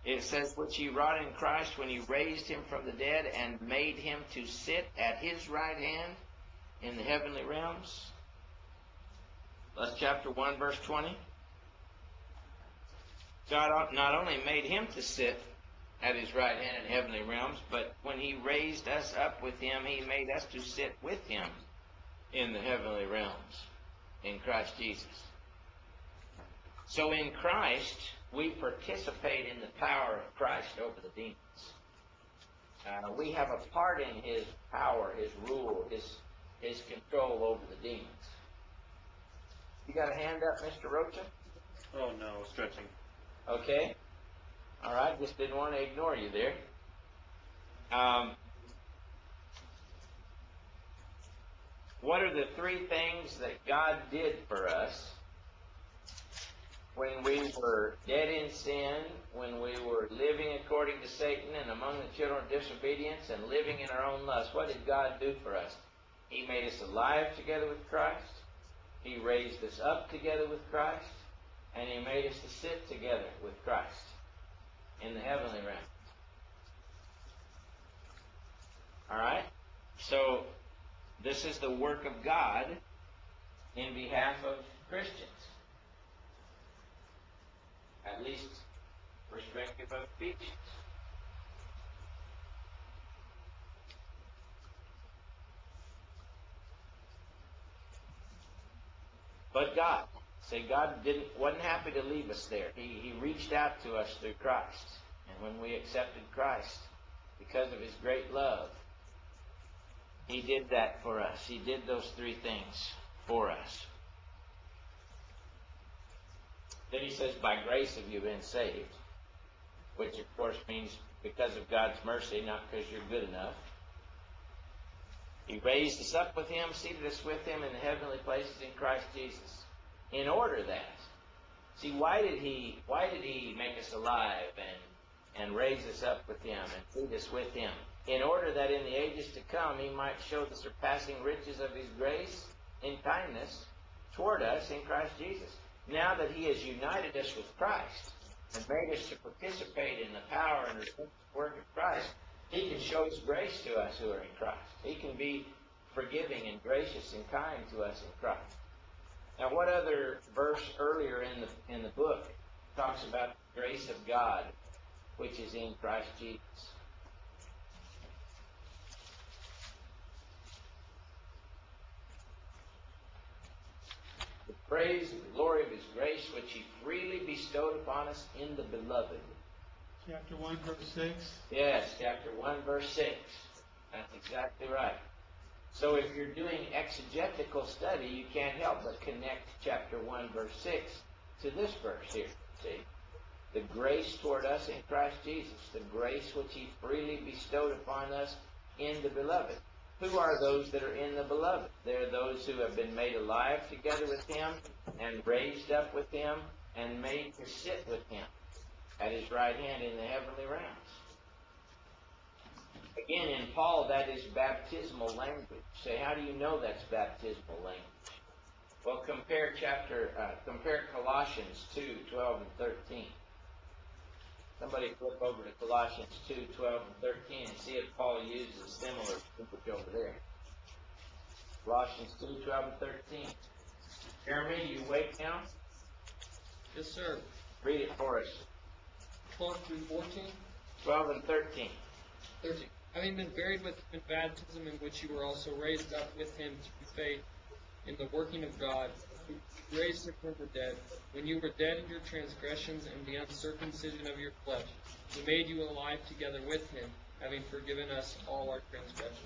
It says, which he wrought in Christ when he raised him from the dead and made him to sit at his right hand in the heavenly realms. That's chapter 1, verse 20. God not only made him to sit at his right hand in heavenly realms, but when he raised us up with him, he made us to sit with him in the heavenly realms in Christ Jesus. So in Christ, we participate in the power of Christ over the demons. Uh, we have a part in his power, his rule, his, his control over the demons. You got a hand up, Mr. Rocha? Oh no, stretching. Okay. All right. Just didn't want to ignore you there. Um, what are the three things that God did for us when we were dead in sin, when we were living according to Satan and among the children of disobedience and living in our own lust? What did God do for us? He made us alive together with Christ. He raised us up together with Christ and he made us to sit together with Christ in the heavenly realm. All right? So, this is the work of God in behalf of Christians. At least, perspective of Ephesians. But God. Say God didn't wasn't happy to leave us there. He he reached out to us through Christ. And when we accepted Christ, because of his great love, he did that for us. He did those three things for us. Then he says, By grace have you been saved. Which of course means because of God's mercy, not because you're good enough. He raised us up with him, seated us with him in the heavenly places in Christ Jesus in order that. See, why did he why did he make us alive and and raise us up with him and feed us with him? In order that in the ages to come he might show the surpassing riches of his grace in kindness toward us in Christ Jesus. Now that he has united us with Christ and made us to participate in the power and the work of Christ, he can show his grace to us who are in Christ. He can be forgiving and gracious and kind to us in Christ. Now, what other verse earlier in the in the book talks about the grace of God, which is in Christ Jesus? The praise and the glory of His grace, which He freely bestowed upon us in the Beloved. Chapter 1, verse 6. Yes, chapter 1, verse 6. That's exactly right. So if you're doing exegetical study, you can't help but connect chapter 1, verse 6 to this verse here. See? The grace toward us in Christ Jesus, the grace which He freely bestowed upon us in the beloved. Who are those that are in the beloved? They're those who have been made alive together with Him and raised up with Him and made to sit with Him at His right hand in the heavenly realms. Again, in Paul, that is baptismal language. Say, how do you know that's baptismal language? Well, compare chapter, uh, compare Colossians 2, 12 and 13. Somebody flip over to Colossians 2, 12 and 13 and see if Paul uses similar language over there. Colossians 2, 12 and 13. Jeremy, you awake now? Yes, sir. Read it for us. 12 through 14. 12 and 13. 13. Having been buried with him in baptism, in which you were also raised up with him through faith in the working of God, raised him from the dead. When you were dead in your transgressions and the uncircumcision of your flesh, he made you alive together with him, having forgiven us all our transgressions.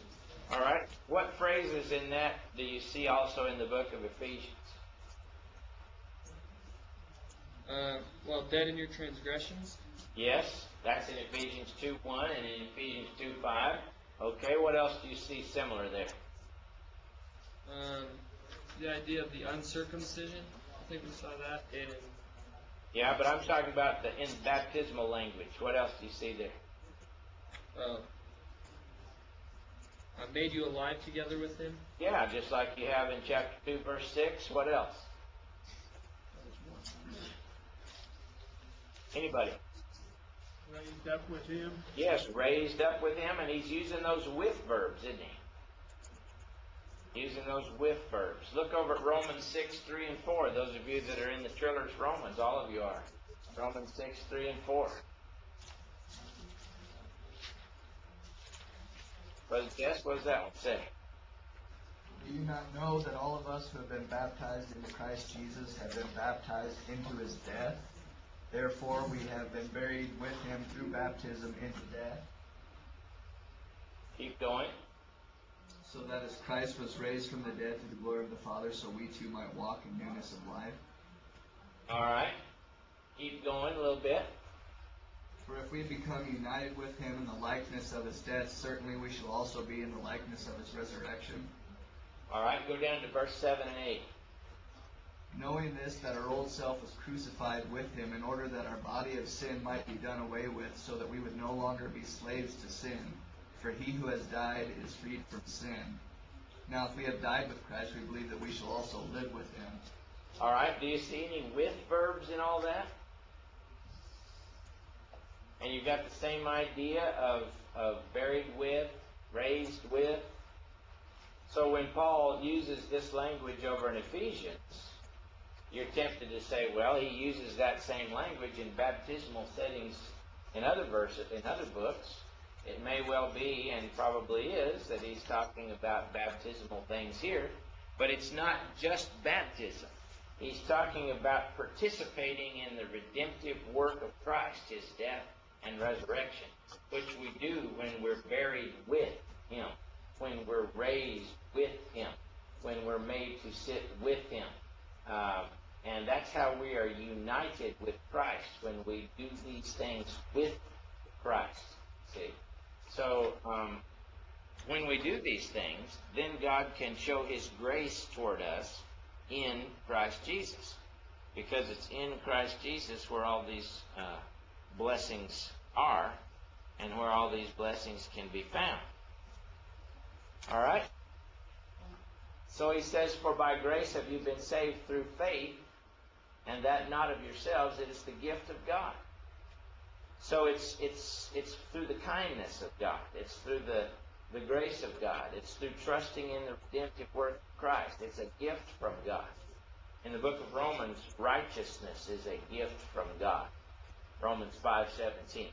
All right. What phrases in that do you see also in the book of Ephesians? Uh, well, dead in your transgressions. Yes, that's in Ephesians 2 1 and in Ephesians 2 5. Okay, what else do you see similar there? Um, the idea of the uncircumcision. I think we saw that in Yeah, but I'm talking about the in baptismal language. What else do you see there? uh, I made you alive together with him. Yeah, just like you have in chapter 2, verse 6. What else? Anybody? Raised up with him. Yes, raised up with him, and he's using those with verbs, isn't he? Using those with verbs. Look over at Romans 6, 3 and 4. Those of you that are in the Triller's Romans, all of you are. Romans 6, 3 and 4. Brother Jess, what does that one say? Do you not know that all of us who have been baptized into Christ Jesus have been baptized into his death? Therefore, we have been buried with him through baptism into death, Keep going. So that as Christ was raised from the dead to the glory of the Father, so we too might walk in newness of life. All right. Keep going a little bit. For if we become united with him in the likeness of his death, certainly we shall also be in the likeness of his resurrection. All right, go down to verse 7 and 8. Knowing this, that our old self was crucified with him, in order that our body of sin might be done away with, so that we would no longer be slaves to sin. For he who has died is freed from sin. Now, if we have died with Christ, we believe that we shall also live with him. All right, do you see any with verbs in all that? And you've got the same idea of, of buried with, raised with. So when Paul uses this language over in Ephesians, you're tempted to say, well, he uses that same language in baptismal settings in other verses, in other books. It may well be, and probably is, that he's talking about baptismal things here, but it's not just baptism. He's talking about participating in the redemptive work of Christ, his death and resurrection, which we do when we're buried with him, when we're raised with him, when we're made to sit with him. Um, and that's how we are united with Christ, when we do these things with Christ. See? So, um, when we do these things, then God can show His grace toward us in Christ Jesus. Because it's in Christ Jesus where all these uh, blessings are and where all these blessings can be found. All right? So he says, For by grace have you been saved through faith, and that not of yourselves, it is the gift of God. So it's it's it's through the kindness of God. It's through the the grace of God. It's through trusting in the redemptive work of Christ. It's a gift from God. In the book of Romans, righteousness is a gift from God. Romans 5:17.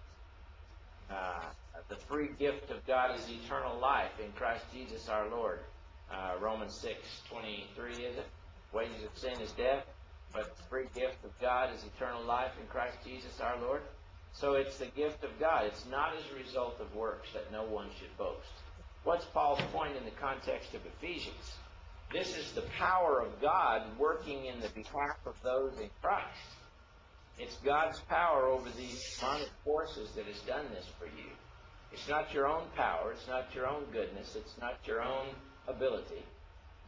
Uh, the free gift of God is eternal life in Christ Jesus our Lord. Uh, Romans 6:23 is it? Wages of sin is death, but the free gift of God is eternal life in Christ Jesus our Lord. So it's the gift of God. It's not as a result of works that no one should boast. What's Paul's point in the context of Ephesians? This is the power of God working in the behalf of those in Christ. It's God's power over these demonic forces that has done this for you. It's not your own power. It's not your own goodness. It's not your own ability.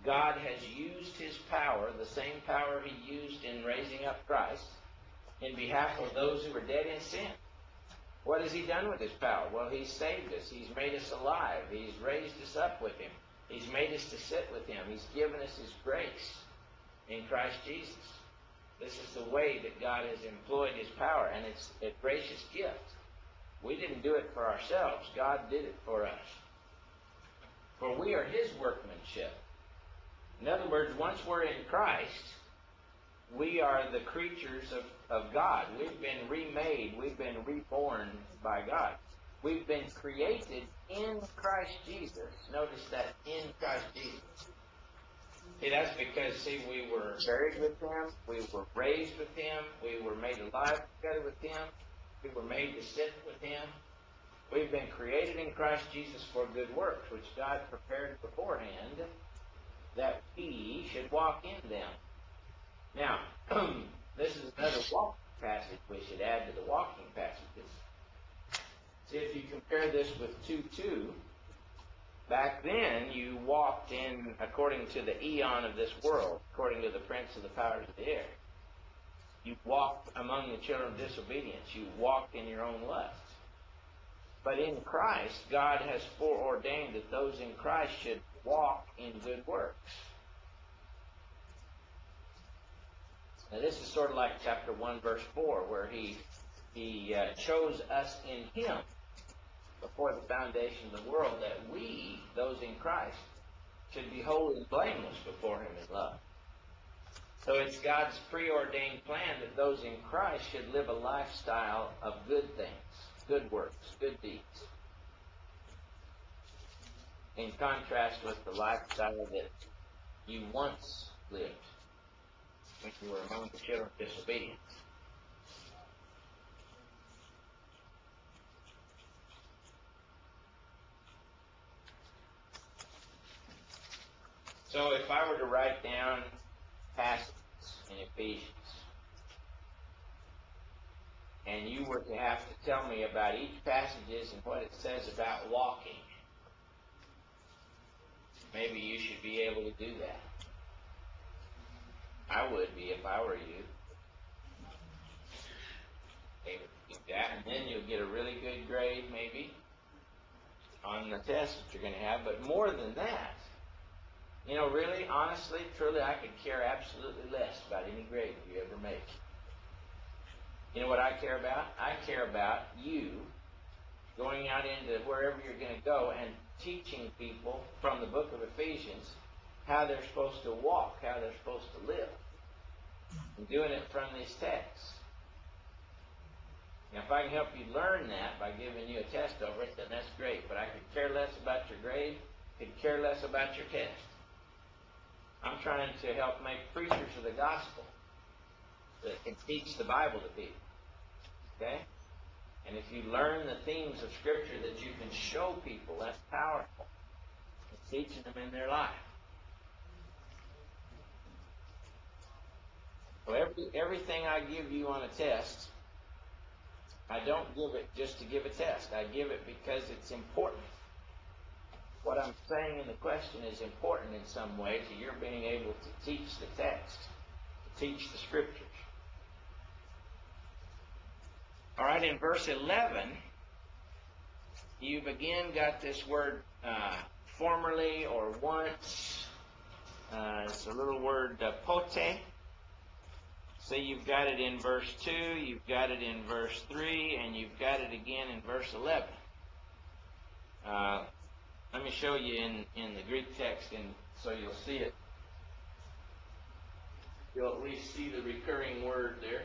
God has used his power, the same power he used in raising up Christ, in behalf of those who were dead in sin. What has he done with his power? Well, he's saved us. He's made us alive. He's raised us up with him. He's made us to sit with him. He's given us his grace. in Christ Jesus. This is the way that God has employed His power, and it's a gracious gift. We didn't do it for ourselves. God did it for us. For we are His workmanship. In other words, once we're in Christ, we are the creatures of, of God. We've been remade. We've been reborn by God. We've been created in Christ Jesus. Notice that in Christ Jesus. See, that's because, see, we were buried with Him, we were raised with Him, we were made alive together with Him, we were made to sit with Him. We've been created in Christ Jesus for good works, which God prepared beforehand that we should walk in them. Now, this is another walking passage we should add to the walking passages. See, if you compare this with 2 2, back then you walked in according to the eon of this world, according to the prince of the powers of the air. You walked among the children of disobedience. You walked in your own lust. But in Christ, God has foreordained that those in Christ should walk in good works. Now, this is sort of like chapter 1, verse 4, where he, he uh, chose us in Him before the foundation of the world that we, those in Christ, should be holy and blameless before Him in love. So it's God's preordained plan that those in Christ should live a lifestyle of good things, good works, good deeds. In contrast with the lifestyle that you once lived when you were among the children of disobedience. So if I were to write down passages in Ephesians, and you were to have to tell me about each passages and what it says about walking, maybe you should be able to do that. I would be if I were you. Able to do that, and then you'll get a really good grade, maybe, on the test that you're going to have. But more than that, you know, really, honestly, truly, I could care absolutely less about any grade you ever make. You know what I care about? I care about you going out into wherever you're going to go and teaching people from the book of Ephesians how they're supposed to walk, how they're supposed to live. And doing it from these texts. Now, if I can help you learn that by giving you a test over it, then that's great. But I could care less about your grade, could care less about your test. I'm trying to help make preachers of the gospel that can teach the Bible to people. Okay? And if you learn the themes of Scripture that you can show people, that's powerful. It's teaching them in their life. So every, everything I give you on a test, I don't give it just to give a test. I give it because it's important. What I'm saying in the question is important in some way to your being able to teach the text, to teach the scriptures. All right, in verse 11, you've again got this word uh, formerly or once. Uh, it's a little word uh, pote. So you've got it in verse 2, you've got it in verse 3, and you've got it again in verse 11. Uh, let me show you in, in the Greek text, and so you'll see it. You'll at least see the recurring word there.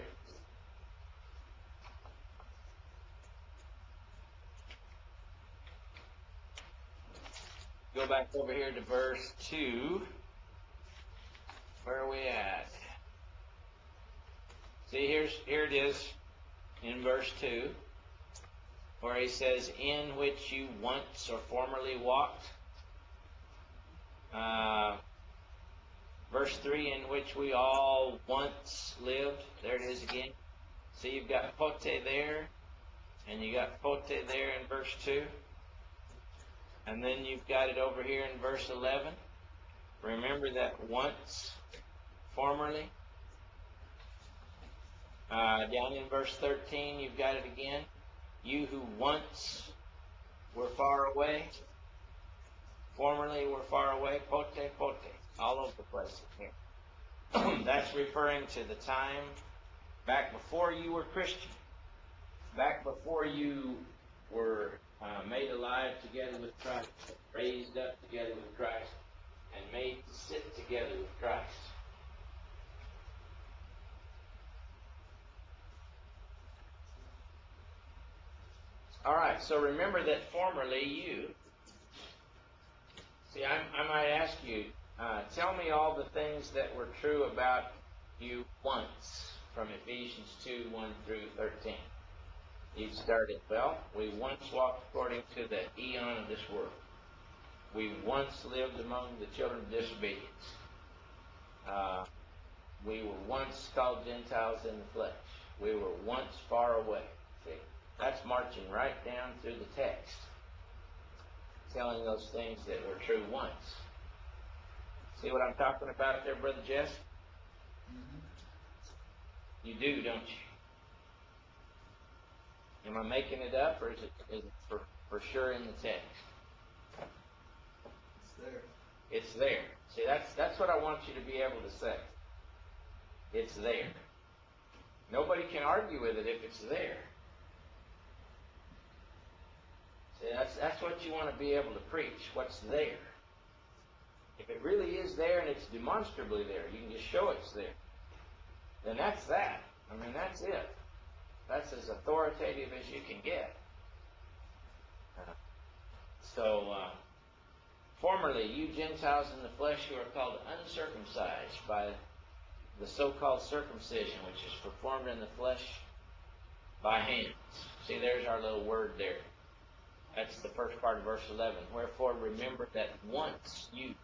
Go back over here to verse 2. Where are we at? See, here's here it is in verse 2, where he says, In which you once or formerly walked. Uh, verse 3, in which we all once lived. There it is again. See, you've got pote there, and you got pote there in verse 2. And then you've got it over here in verse 11. Remember that once, formerly. Uh, down in verse 13, you've got it again. You who once were far away, formerly were far away, pote, pote, all over the place here. That's referring to the time back before you were Christian, back before you were uh, made alive together with Christ, raised up together with Christ, and made to sit together with Christ. All right, so remember that formerly you. See, I, I might ask you, uh, tell me all the things that were true about you once from Ephesians 2 1 through 13. You started, well, we once walked according to the eon of this world. We once lived among the children of disobedience. Uh, we were once called Gentiles in the flesh. We were once far away. That's marching right down through the text, telling those things that were true once. See what I'm talking about there, Brother Jess? Mm-hmm. You do, don't you? Am I making it up, or is it, is it for, for sure in the text? It's there. It's there. See, that's that's what I want you to be able to say. It's there. Nobody can argue with it if it's there. See, that's that's what you want to be able to preach. What's there? If it really is there and it's demonstrably there, you can just show it's there. Then that's that. I mean, that's it. That's as authoritative as you can get. So, uh, formerly, you Gentiles in the flesh who are called uncircumcised by the so-called circumcision, which is performed in the flesh by hands. See, there's our little word there. That's the first part of verse 11. Wherefore, remember that once you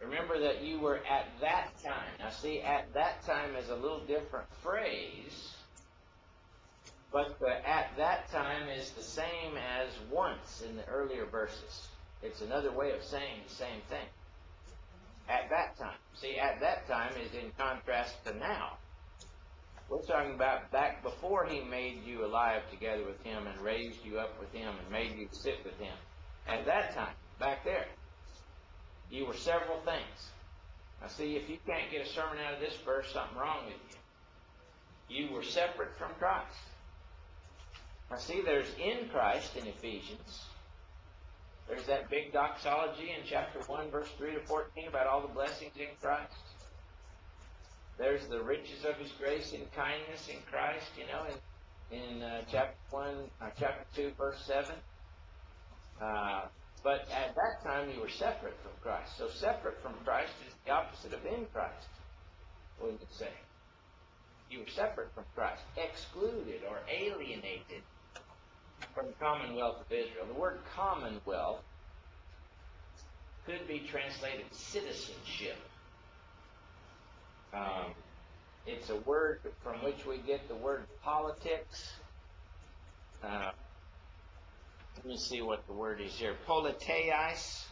Remember that you were at that time. Now, see, at that time is a little different phrase, but the at that time is the same as once in the earlier verses. It's another way of saying the same thing. At that time. See, at that time is in contrast to now. We're talking about back before he made you alive together with him and raised you up with him and made you sit with him. At that time, back there. You were several things. Now, see, if you can't get a sermon out of this verse, something wrong with you. You were separate from Christ. Now, see, there's in Christ in Ephesians. There's that big doxology in chapter 1, verse 3 to 14 about all the blessings in Christ. There's the riches of His grace and kindness in Christ, you know, in, in uh, chapter 1, uh, chapter 2, verse 7. Uh, but at that time, you were separate from Christ. So separate from Christ is the opposite of in Christ, we would say. You were separate from Christ, excluded or alienated from the commonwealth of Israel. The word commonwealth could be translated citizenship. Um, it's a word from which we get the word politics. Uh, let me see what the word is here. Politeis.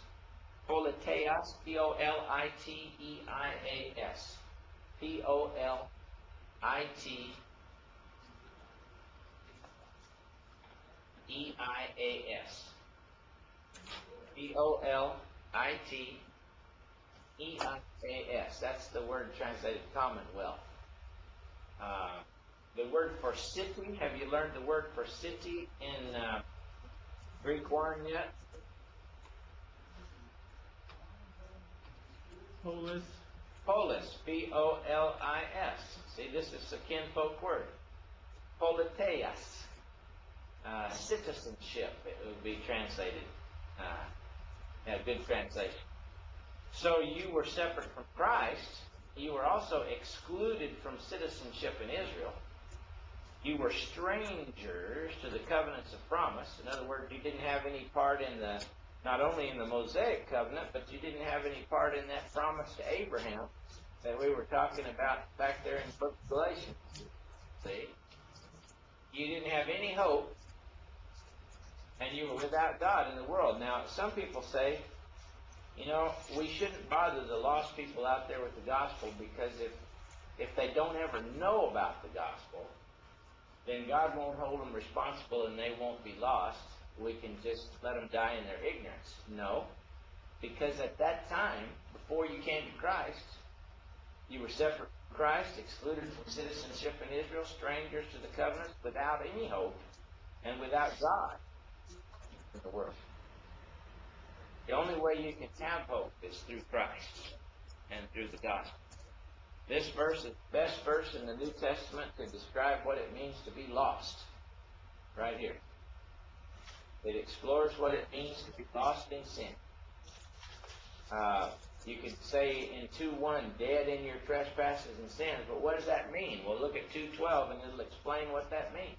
Politeis. P O L I T E I A S. P O L I T E I A S. P O L I T E I A S. That's the word translated commonwealth. Uh, the word for city, have you learned the word for city in uh, Greek word yet? Polis, Polis, P-O-L-I-S. See, this is a kinfolk word. Politeas. Uh, citizenship, it would be translated. Uh, good translation. So you were separate from Christ. You were also excluded from citizenship in Israel. You were strangers to the covenants of promise. In other words, you didn't have any part in the, not only in the Mosaic covenant, but you didn't have any part in that promise to Abraham that we were talking about back there in book of Galatians. See? You didn't have any hope, and you were without God in the world. Now, some people say, you know, we shouldn't bother the lost people out there with the gospel because if if they don't ever know about the gospel, then God won't hold them responsible and they won't be lost. we can just let them die in their ignorance. No, because at that time, before you came to Christ, you were separate from Christ, excluded from citizenship in Israel, strangers to the covenant, without any hope, and without God in the world. The only way you can have hope is through Christ and through the gospel. This verse is the best verse in the New Testament to describe what it means to be lost. Right here. It explores what it means to be lost in sin. Uh, you could say in 2.1, dead in your trespasses and sins, but what does that mean? Well, look at 2.12 and it'll explain what that means.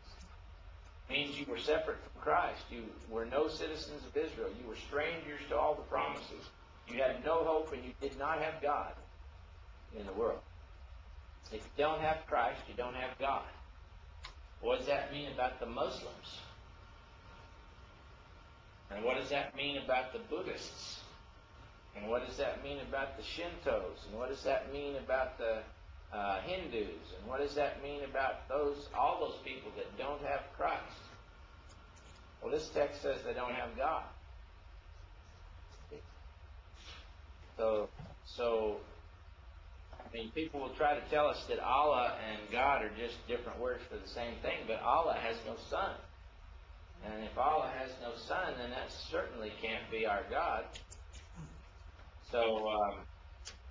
Means you were separate from Christ. You were no citizens of Israel. You were strangers to all the promises. You had no hope and you did not have God in the world. If you don't have Christ, you don't have God. What does that mean about the Muslims? And what does that mean about the Buddhists? And what does that mean about the Shintos? And what does that mean about the uh, Hindus? And what does that mean about those all those people that don't have Christ? Well, this text says they don't have God. So, so I mean, people will try to tell us that Allah and God are just different words for the same thing, but Allah has no son. And if Allah has no son, then that certainly can't be our God. So um,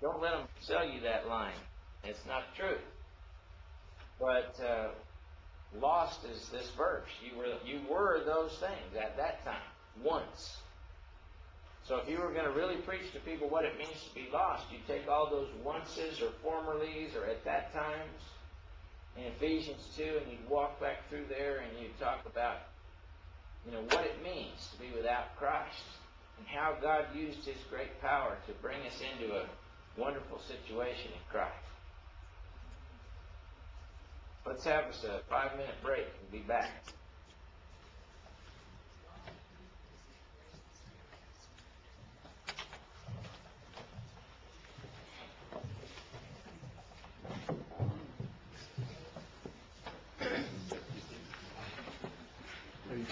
don't let them sell you that line. It's not true. But uh, lost is this verse. You were you were those things at that time once. So if you were going to really preach to people what it means to be lost, you take all those onces or formerlies or at that times in Ephesians 2 and you'd walk back through there and you'd talk about, you know, what it means to be without Christ and how God used His great power to bring us into a wonderful situation in Christ. Let's have us a uh, five minute break and be back. Have you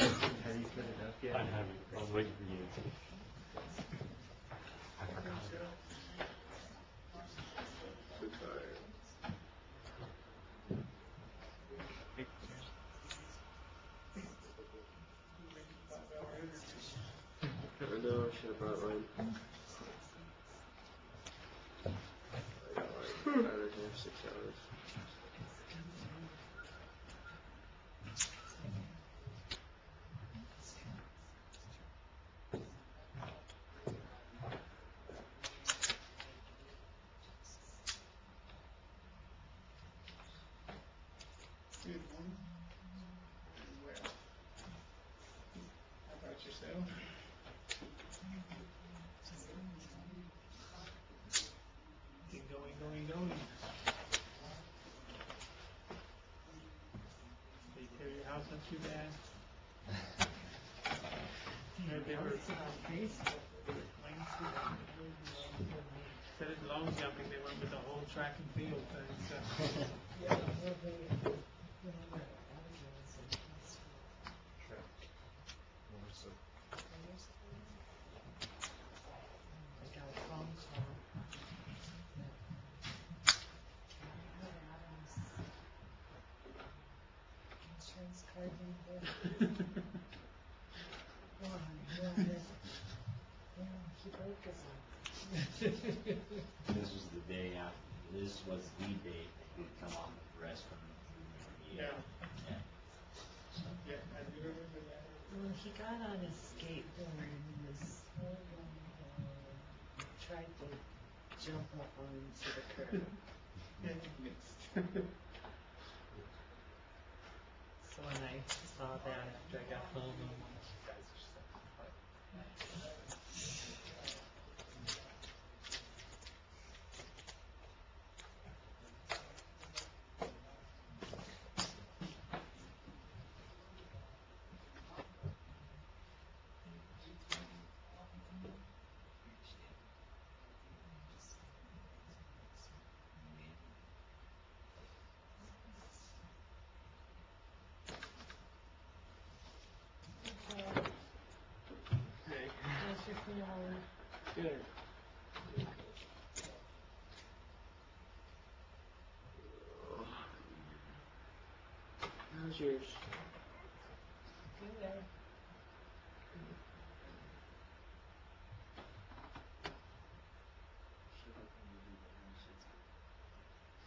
set it up yet? I haven't. I was waiting for you. I know, I should have brought mine. I got like five or ten, hmm. six hours. Good morning. Well, how about yourself? Keep going, going, going. They tear your house up too bad? Heard they were, they were playing too bad. Instead of long jumping, they went with the whole track and field thing, so. Insurance card number. Oh, yeah, yeah, he broke his arm. This was the day after, this was the day that he would come off of rest from the, Yeah. yeah. Yeah, I do remember that. Well, he got on his skateboard and he was, uh, tried to jump up onto the curb. Yeah, he missed. So when I saw that after I got home, I'm Good. How's yours? Good.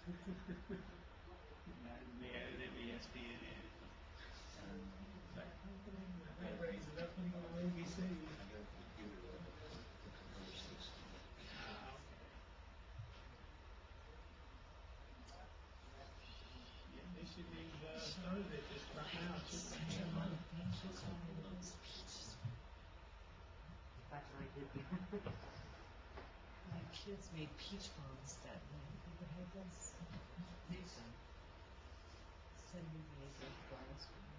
They added in. That raised it up when you were ABC. Yeah, they should have, uh, started it just right now, shouldn't they? My kids made peach bombs that night. You ever had those? Cindy made those bombs for me.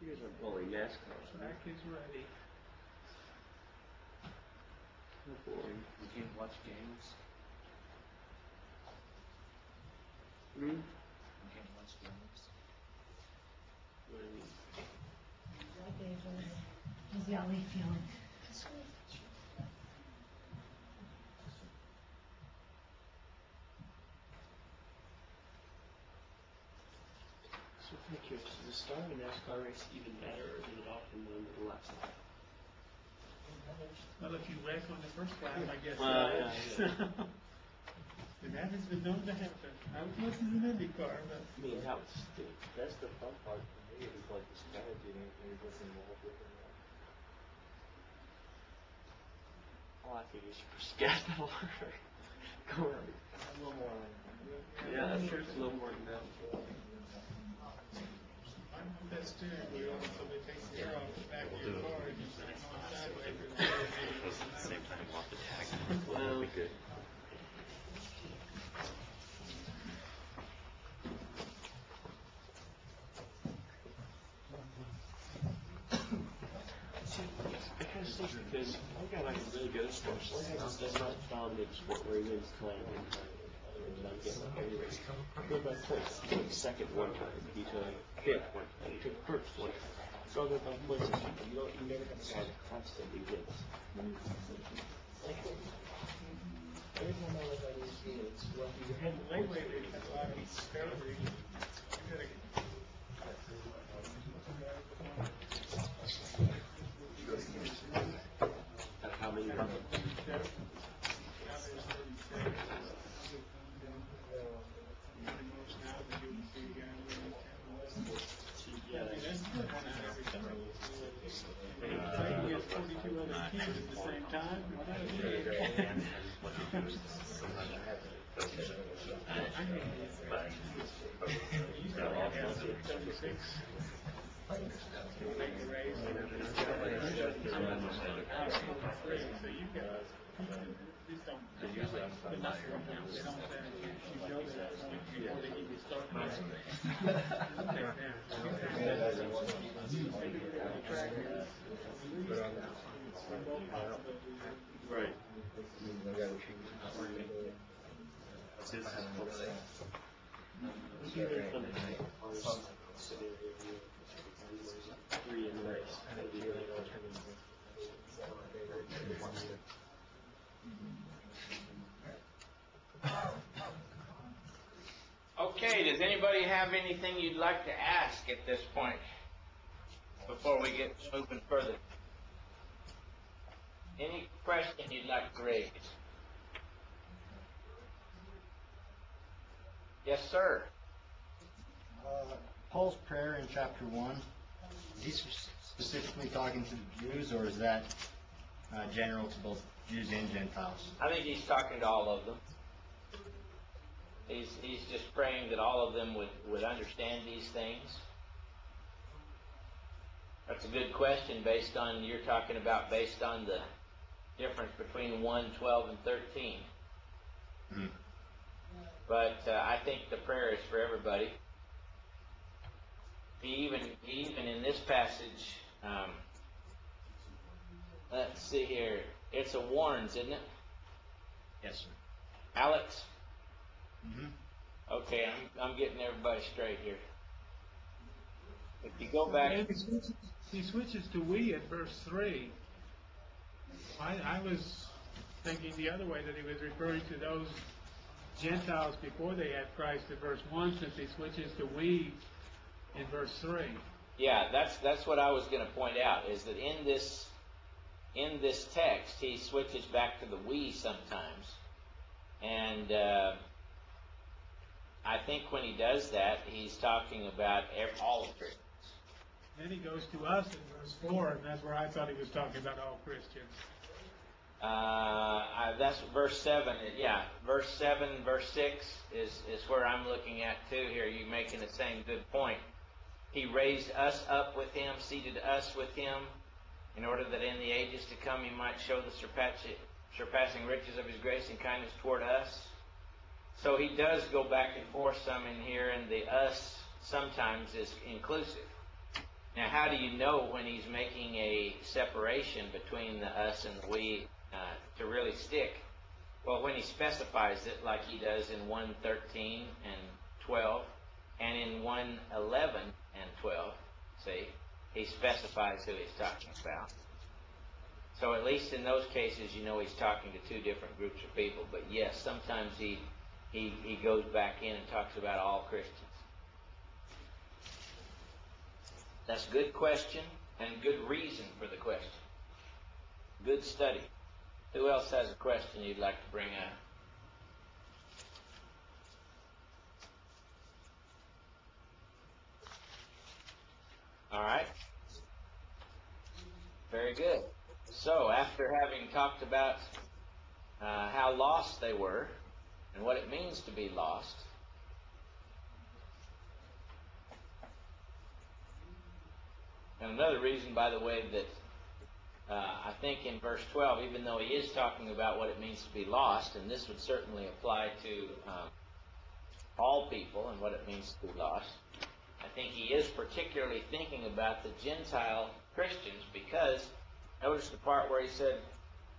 You guys are bully NASCAR, Track is ready. So boring. You can't watch games. Hmm? You can't watch games. What do you mean? Hi, David. How's Yali feeling? So I'm kind of curious, does the start of a NASCAR race even matter, or does it often win the last lap? Well, if you wreck on the first lap, I guess. Well, uh, yeah, And that has been known to happen. I was listening to IndyCar, but I mean, that would stink. That's the fun part for me, is like the strategy and everything that gets involved with it. Oh, I think you should scat that water. Go around. A little more like. Yeah, that's true. It's a little more than that. that steering wheel, so they take care of the back of your car and you sit on sideways. Same time, walk the tag. Well, good. It kind of sucks because I got like really good at sports. That's not sport where he wins time and time race. Second one time. He took fifth one time. He took first one time. So I'll go by. You don't. You never have a guy wins. Every time I look at it's well. You Thank you. Okay, does anybody have anything you'd like to ask at this point before we get moving further? Any question you'd like to raise? Yes, sir. Uh, Paul's prayer in chapter 1, is he specifically talking to the Jews, or is that uh, general to both Jews and Gentiles? I think he's talking to all of them. He's, he's just praying that all of them would, would understand these things. That's a good question based on, you're talking about based on the difference between 1, 12, and 13. Hmm. But uh, I think the prayer is for everybody. He even, he even in this passage, um, let's see here, it's a warns, isn't it? Yes, sir. Alex? hmm Okay, I'm, I'm getting everybody straight here. If you go back, And he switches, he switches to we at verse three. I, I was thinking the other way, that he was referring to those Gentiles before they had Christ at verse one, since he switches to we in verse three. yeah, that's that's what I was going to point out is that in this in this text he switches back to the we sometimes, and uh, I think when he does that he's talking about ev- all of Christians. Then he goes to us in verse four, and that's where I thought he was talking about all Christians. Uh, I, that's verse seven. Yeah, verse seven, verse six is is where I'm looking at too. Here, you making the same good point. He raised us up with him, seated us with him, in order that in the ages to come he might show the surpassing, riches of his grace and kindness toward us. So he does go back and forth some in here, and the us sometimes is inclusive. Now, how do you know when he's making a separation between the us and the we uh, to really stick? Well, when he specifies it, like he does in 113 and 12, and in 111 and 12, see, he specifies who he's talking about. So at least in those cases, you know he's talking to two different groups of people. But yes, sometimes he he, he goes back in and talks about all Christians. That's a good question and good reason for the question. Good study. Who else has a question you'd like to bring up? All right. Very good. So, after having talked about uh, how lost they were and what it means to be lost, and another reason, by the way, that uh, I think in verse 12, even though he is talking about what it means to be lost, and this would certainly apply to um, all people and what it means to be lost, think he is particularly thinking about the Gentile Christians because notice the part where he said,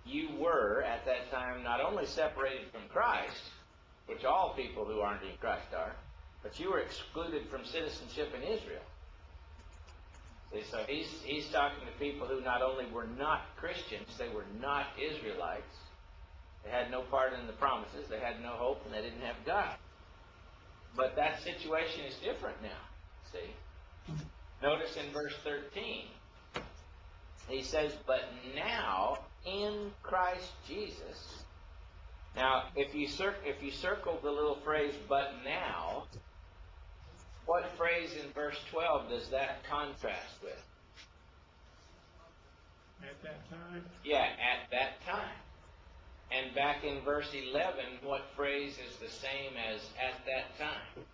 You were at that time not only separated from Christ, which all people who aren't in Christ are, but you were excluded from citizenship in Israel. See, so he's, he's talking to people who not only were not Christians, they were not Israelites. They had no part in the promises, they had no hope, and they didn't have God. But that situation is different now. See? Notice in verse 13, he says, But now in Christ Jesus. Now, if you, cir- if you circle the little phrase, but now, what phrase in verse 12 does that contrast with? At that time, Yeah, at that time. And back in verse 11, what phrase is the same as at that time?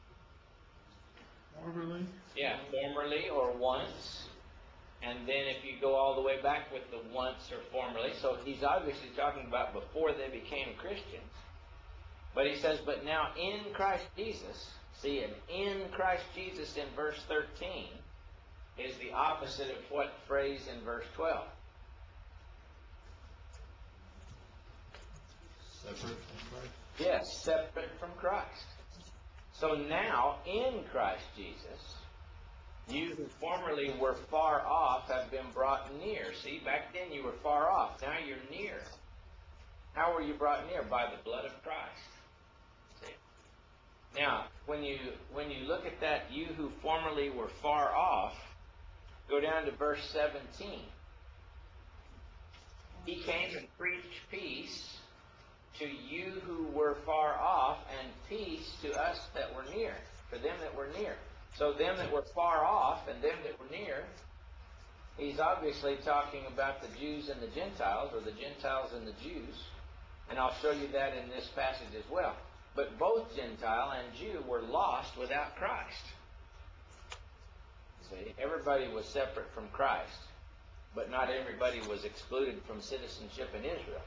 Formerly, Yeah, formerly or once. And then if you go all the way back with the once or formerly, so he's obviously talking about before they became Christians. But he says, but now in Christ Jesus, see, and in Christ Jesus in verse 13 is the opposite of what phrase in verse 12. Separate from Christ? Yes, separate from Christ. So now, in Christ Jesus, you who formerly were far off have been brought near. See, back then you were far off. Now you're near. How were you brought near? By the blood of Christ. See? Now, when you when you look at that, you who formerly were far off, go down to verse 17. He came and preached peace to you who were far off, and peace to us that were near, for them that were near. So them that were far off and them that were near, he's obviously talking about the Jews and the Gentiles, or the Gentiles and the Jews. And I'll show you that in this passage as well. But both Gentile and Jew were lost without Christ. See, everybody was separate from Christ, but not everybody was excluded from citizenship in Israel.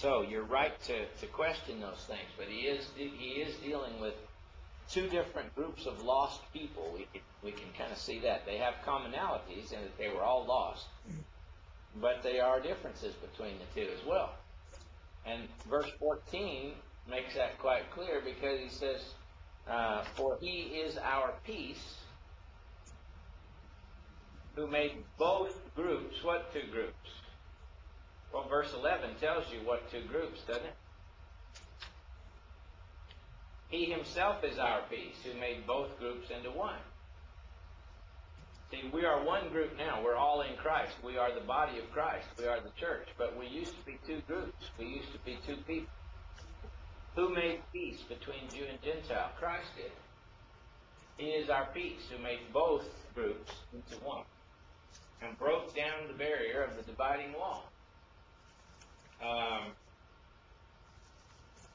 So you're right to, to question those things, but he is he is dealing with two different groups of lost people. We can, we can kind of see that they have commonalities in that they were all lost, but there are differences between the two as well. And verse 14 makes that quite clear because he says, uh, For he is our peace, who made both groups. What two groups? Well, verse 11 tells you what two groups, doesn't it? He himself is our peace, who made both groups into one. See, we are one group now. We're all in Christ. We are the body of Christ. We are the church. But we used to be two groups. We used to be two people. Who made peace between Jew and Gentile? Christ did. He is our peace, who made both groups into one and broke down the barrier of the dividing wall. Um,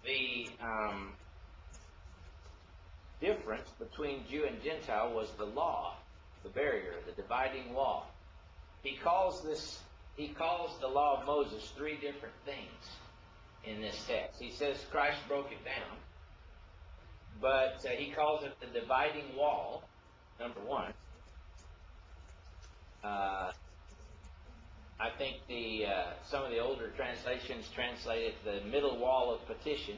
the um, difference between Jew and Gentile was the law, the barrier, the dividing wall. He calls this he calls the law of Moses three different things in this text. He says Christ broke it down, but uh, he calls it the dividing wall, number one. Uh, I think the uh, some of the older translations translate it the middle wall of petition.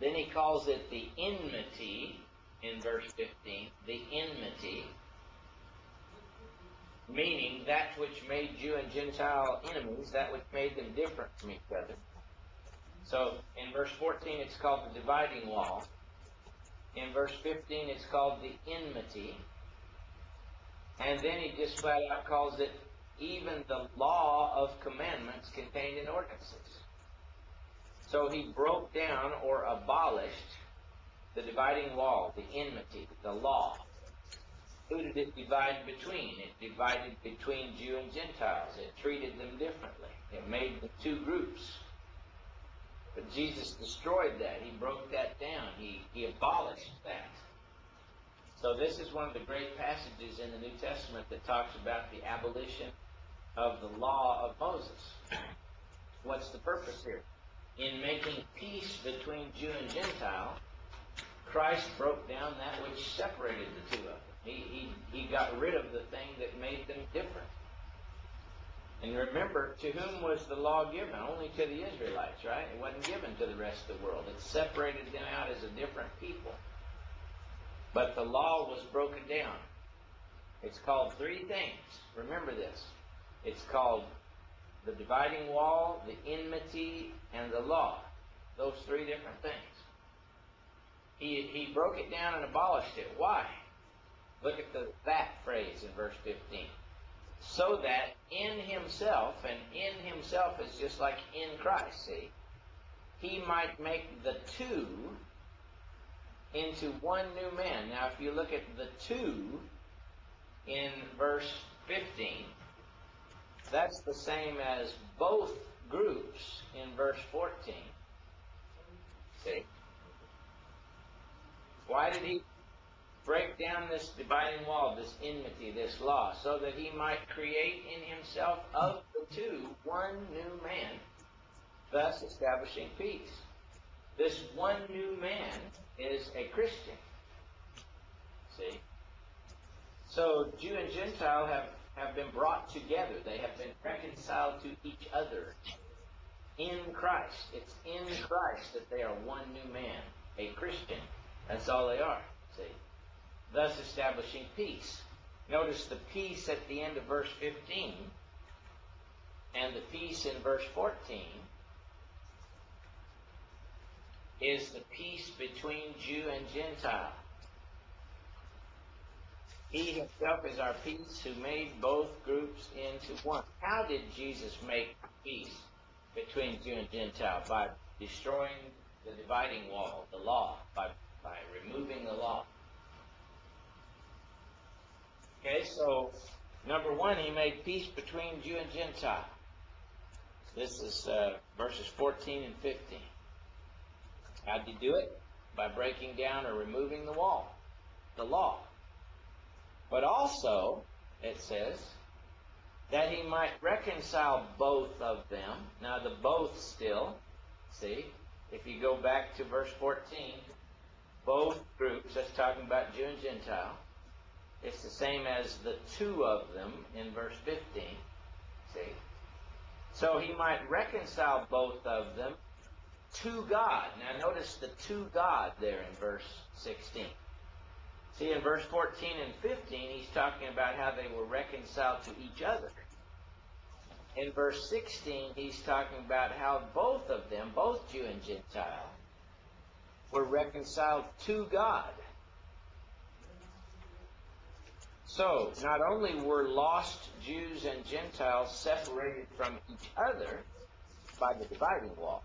Then he calls it the enmity in verse 15, the enmity, meaning that which made Jew and Gentile enemies, that which made them different from each other. So in verse 14 it's called the dividing wall. In verse 15 it's called the enmity. And then he just flat out calls it even the law of commandments contained in ordinances. So he broke down or abolished the dividing wall, the enmity, the law. Who did it divide between? It divided between Jew and Gentiles. It treated them differently. It made the two groups. But Jesus destroyed that. He broke that down. He, he abolished that. So this is one of the great passages in the New Testament that talks about the abolition of the law of Moses. What's the purpose here? In making peace between Jew and Gentile, Christ broke down that which separated the two of them. He, he, he got rid of the thing that made them different. And remember, to whom was the law given? Only to the Israelites, right? It wasn't given to the rest of the world. It separated them out as a different people. But the law was broken down. It's called three things. Remember this. It's called the dividing wall, the enmity, and the law. Those three different things. He, he broke it down and abolished it. Why? Look at the that phrase in verse 15. So that in himself, and in himself is just like in Christ, see, he might make the two into one new man. Now, if you look at the two in verse 15, that's the same as both groups in verse 14. See? Why did he break down this dividing wall, this enmity, this law? So that he might create in himself of the two one new man, thus establishing peace. This one new man is a Christian. See? So Jew and Gentile have, have been brought together. They have been reconciled to each other in Christ. It's in Christ that they are one new man, a Christian. That's all they are. See? Thus establishing peace. Notice the peace at the end of verse 15 and the peace in verse 14 is the peace between Jew and Gentile. He himself is our peace who made both groups into one. How did Jesus make peace between Jew and Gentile? By destroying the dividing wall, the law, by, by removing the law. Okay, so number one, he made peace between Jew and Gentile. This is uh, verses 14 and 15. How'd he do it? By breaking down or removing the wall, the law. But also, it says, that he might reconcile both of them. Now, the both still, see, if you go back to verse 14, both groups, that's talking about Jew and Gentile, it's the same as the two of them in verse 15. See? So he might reconcile both of them to God. Now notice the to God there in verse 16. See, in verse 14 and 15, he's talking about how they were reconciled to each other. In verse 16, he's talking about how both of them, both Jew and Gentile, were reconciled to God. So, not only were lost Jews and Gentiles separated from each other by the dividing wall,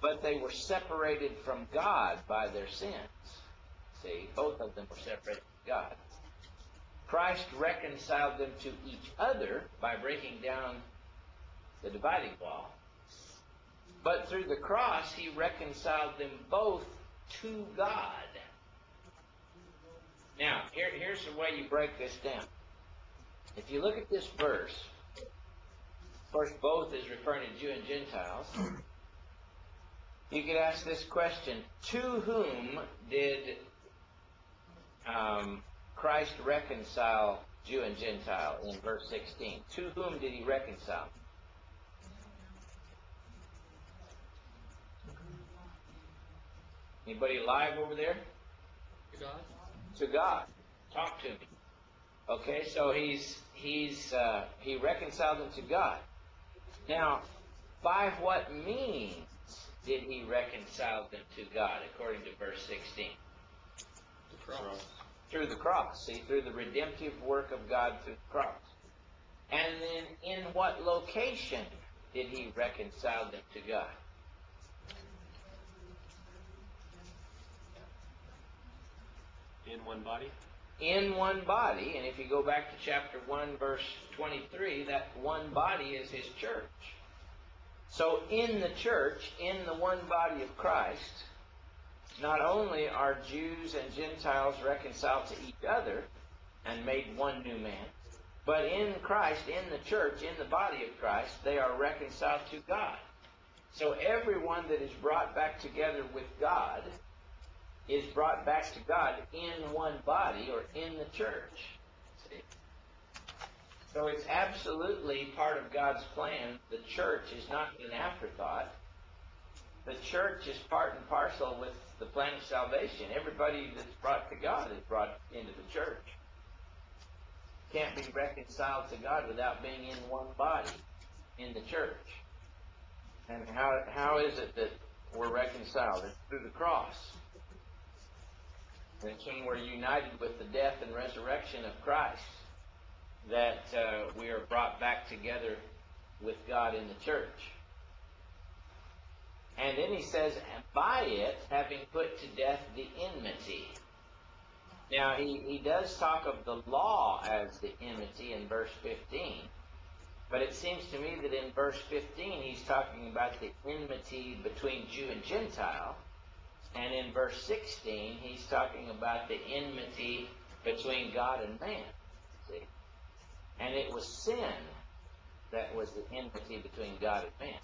but they were separated from God by their sins. See, both of them were separated from God. Christ reconciled them to each other by breaking down the dividing wall. But through the cross, he reconciled them both to God. Now, here, here's the way you break this down. If you look at this verse, of course, both is referring to Jew and Gentiles. You could ask this question To whom did um, Christ reconcile Jew and Gentile in verse 16? To whom did he reconcile? Anybody live over there? To God? To God. Talk to me. Okay, so he's he's uh, he reconciled them to God. Now, by what means did he reconcile them to God, according to verse 16? The cross. Through the cross. See, through the redemptive work of God through the cross. And then in what location did he reconcile them to God? In one body? in one body. And if you go back to chapter 1, verse 23, that one body is his church. So in the church, in the one body of Christ, not only are Jews and Gentiles reconciled to each other and made one new man, but in Christ, in the church, in the body of Christ, they are reconciled to God. So everyone that is brought back together with God is brought back to God in one body or in the church. So it's absolutely part of God's plan. The church is not an afterthought. The church is part and parcel with the plan of salvation. Everybody that's brought to God is brought into the church. Can't be reconciled to God without being in one body in the church. And how, how is it that we're reconciled? It's through the cross. It's when we're united with the death and resurrection of Christ that uh, we are brought back together with God in the church. And then he says, and by it, having put to death the enmity. Now, he, he does talk of the law as the enmity in verse 15. But it seems to me that in verse 15, he's talking about the enmity between Jew and Gentile. And in verse 16, he's talking about the enmity between God and man. And it was sin that was the enmity between God and man.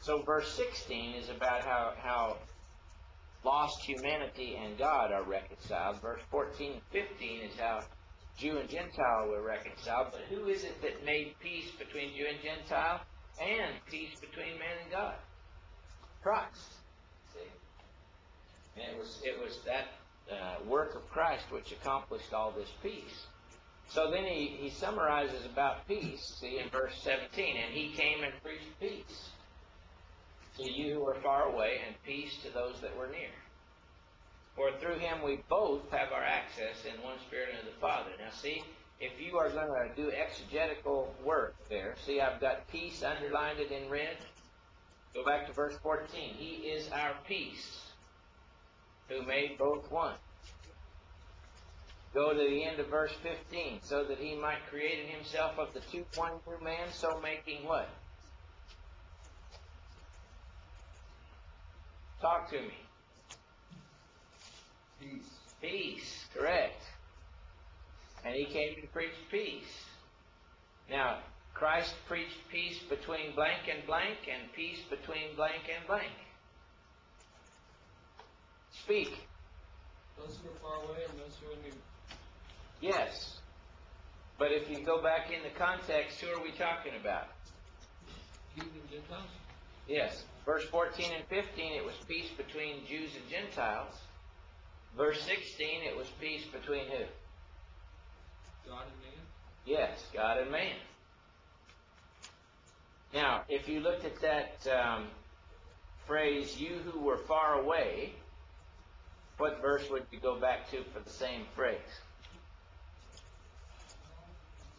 So verse 16 is about how, how lost humanity and God are reconciled. Verse 14 and 15 is how Jew and Gentile were reconciled. But who is it that made peace between Jew and Gentile? And peace between man and God. Christ. See? And it was it was that uh, work of Christ which accomplished all this peace. So then he, he summarizes about peace, see, in verse 17, and he came and preached peace to you who are far away, and peace to those that were near. For through him we both have our access in one spirit unto the Father. Now see, if you are going to do exegetical work there, see I've got peace underlined it in red. Go back to verse 14. He is our peace, who made both one. Go to the end of verse 15, so that he might create in himself of the two one new man, so making what? Talk to me. Peace. Peace, correct. And he came to preach peace. Now, Christ preached peace between blank and blank and peace between blank and blank. Speak. Those who are far away and those who are near. Yes. But if you go back in the context, who are we talking about? Jews and Gentiles? Yes. Verse 14 and 15, it was peace between Jews and Gentiles. Verse 16, it was peace between who? God and man? Yes, God and man. Now, if you looked at that um, phrase, you who were far away, what verse would you go back to for the same phrase?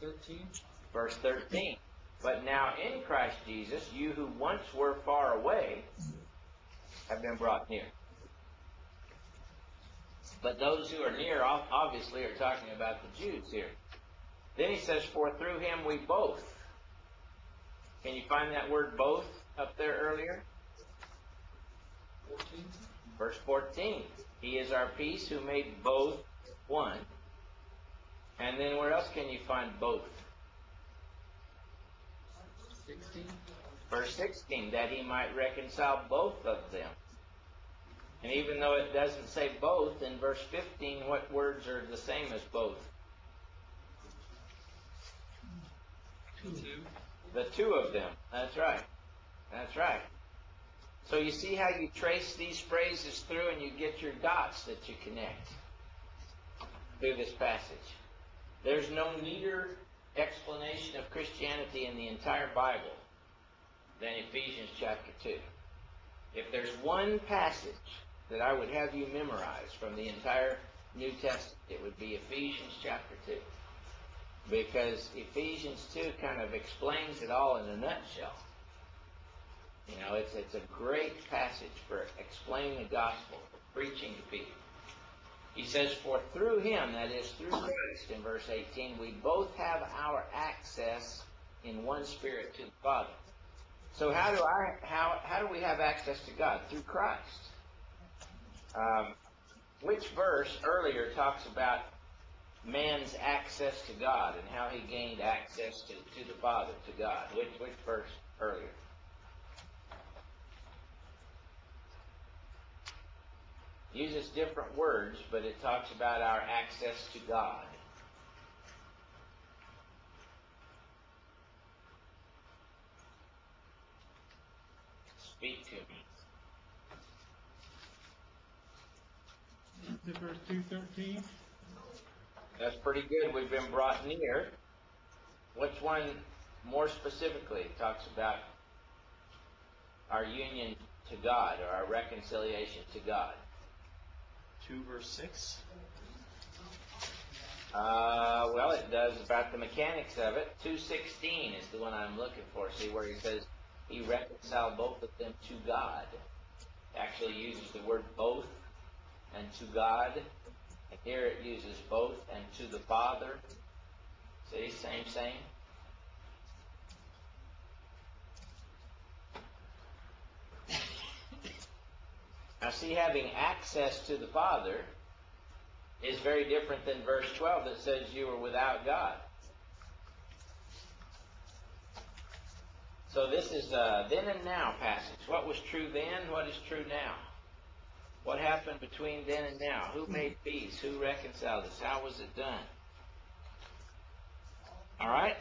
13? Verse 13. But now in Christ Jesus, you who once were far away have been brought near. But those who are near, obviously, are talking about the Jews here. Then he says, For through him we both. Can you find that word both up there earlier? 14? Verse 14. He is our peace who made both one. And then where else can you find both? 16? Verse 16, that he might reconcile both of them. And even though it doesn't say both, in verse 15, what words are the same as both? Two. The two of them. That's right. That's right. So you see how you trace these phrases through and you get your dots that you connect through this passage. There's no neater explanation of Christianity in the entire Bible than Ephesians chapter 2. If there's one passage that I would have you memorize from the entire New Testament, it would be Ephesians chapter 2. Because Ephesians 2 kind of explains it all in a nutshell. You know, it's, it's a great passage for explaining the gospel, for preaching to people. He says, For through him, that is, through Christ, in verse 18, we both have our access in one spirit to the Father. So how do I how how do we have access to God? Through Christ. Um, which verse earlier talks about man's access to God and how he gained access to, to the Father, to God? Which which verse earlier? Uses different words, but it talks about our access to God. Speak to me. The verse two thirteen. That's pretty good. We've been brought near. Which one more specifically talks about our union to God or our reconciliation to God? 2 verse 6. Uh, well, it does about the mechanics of it. 216 is the one I'm looking for. See where he says he reconciled both of them to God. Actually uses the word both and to God. And here it uses both and to the Father. See, same, same. Now, see, having access to the Father is very different than verse 12 that says you were without God. So this is a then and now passage. What was true then? What is true now? What happened between then and now? Who made peace? Who reconciled us? How was it done? All right?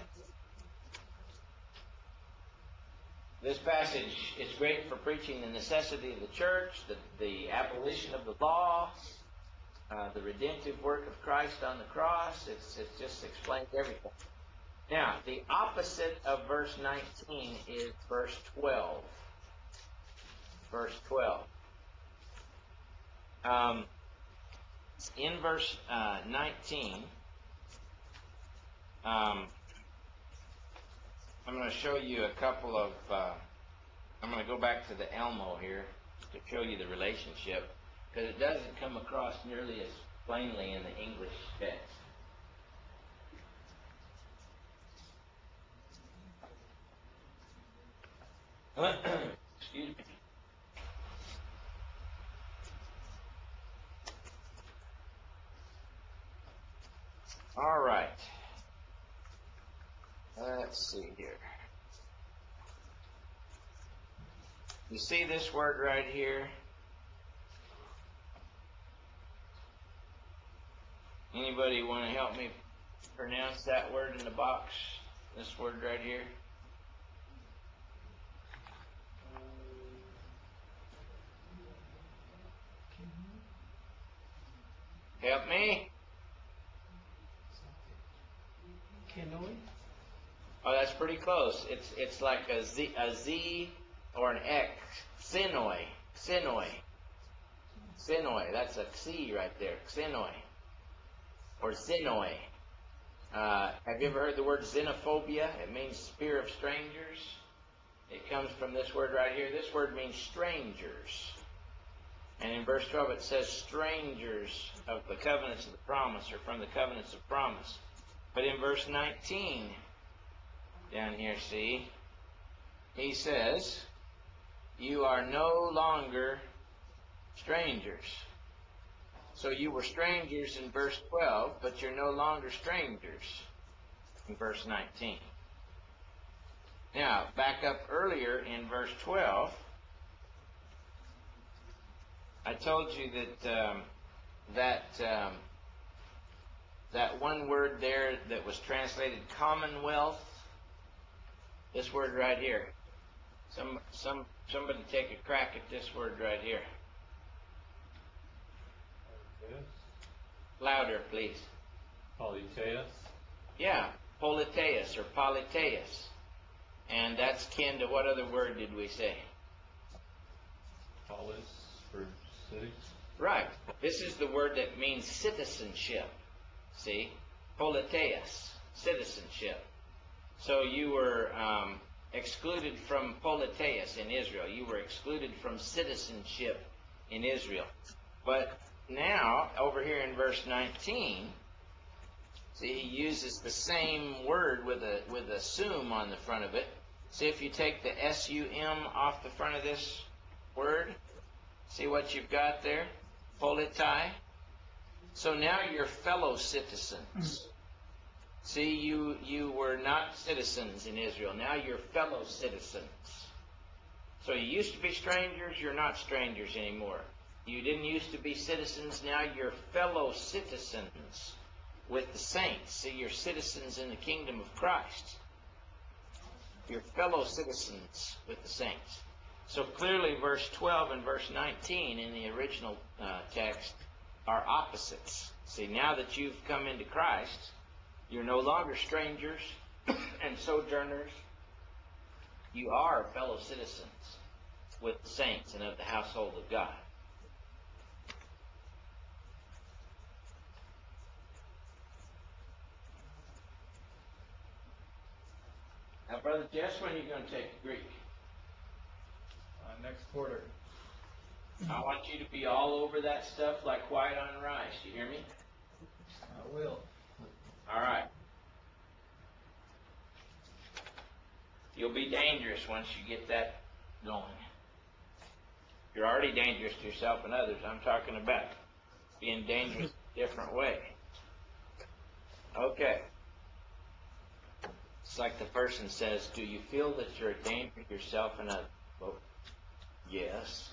This passage is great for preaching the necessity of the church, the, the abolition of the law, uh, the redemptive work of Christ on the cross. It's, it just explains everything. Now, the opposite of verse 19 is verse 12. Verse 12. Um, in verse uh, 19, um, I'm going to show you a couple of. Uh, I'm going to go back to the Elmo here to show you the relationship because it doesn't come across nearly as plainly in the English text. Excuse me. All right. Let's see here. You see this word right here? Anybody want to help me pronounce that word in the box? This word right here? Help me? Kenoi? Oh, that's pretty close. It's it's like a Z, a Z or an X. Xenoi. Xenoi. Xenoi. That's a C right there. Xenoi. Or Xenoi. Uh, have you ever heard the word xenophobia? It means fear of strangers. It comes from this word right here. This word means strangers. And in verse 12 it says strangers of the covenants of the promise or from the covenants of promise. But in verse 19, down here, see, he says, You are no longer strangers. So you were strangers in verse 12, but you're no longer strangers in verse 19. Now, back up earlier in verse 12, I told you that um, that um, that one word there that was translated commonwealth. This word right here. Some some somebody take a crack at this word right here. Louder, please. Polytheus. Yeah, politeus or politeus. And that's kin to what other word did we say? Polis for city. Right. This is the word that means citizenship. See? Politeus, citizenship. So you were um, excluded from politeus in Israel. You were excluded from citizenship in Israel. But now, over here in verse 19, see, he uses the same word with a with a sum on the front of it. See if you take the S-U-M off the front of this word, see what you've got there? Politai. So now you're fellow citizens. See, you you were not citizens in Israel. Now you're fellow citizens. So you used to be strangers, you're not strangers anymore. You didn't used to be citizens, now you're fellow citizens with the saints. See, you're citizens in the kingdom of Christ. You're fellow citizens with the saints. So clearly, verse 12 and verse 19 in the original uh, text are opposites. See, now that you've come into Christ, you're no longer strangers and sojourners. You are fellow citizens with the saints and of the household of God. Now, Brother Jess, when are you going to take Greek? Uh, next quarter. I want you to be all over that stuff like white on rice. Do you hear me? I will. All right. You'll be dangerous once you get that going. You're already dangerous to yourself and others. I'm talking about being dangerous a different way. Okay. It's like the person says, Do you feel that you're a danger to yourself and others? Well, yes.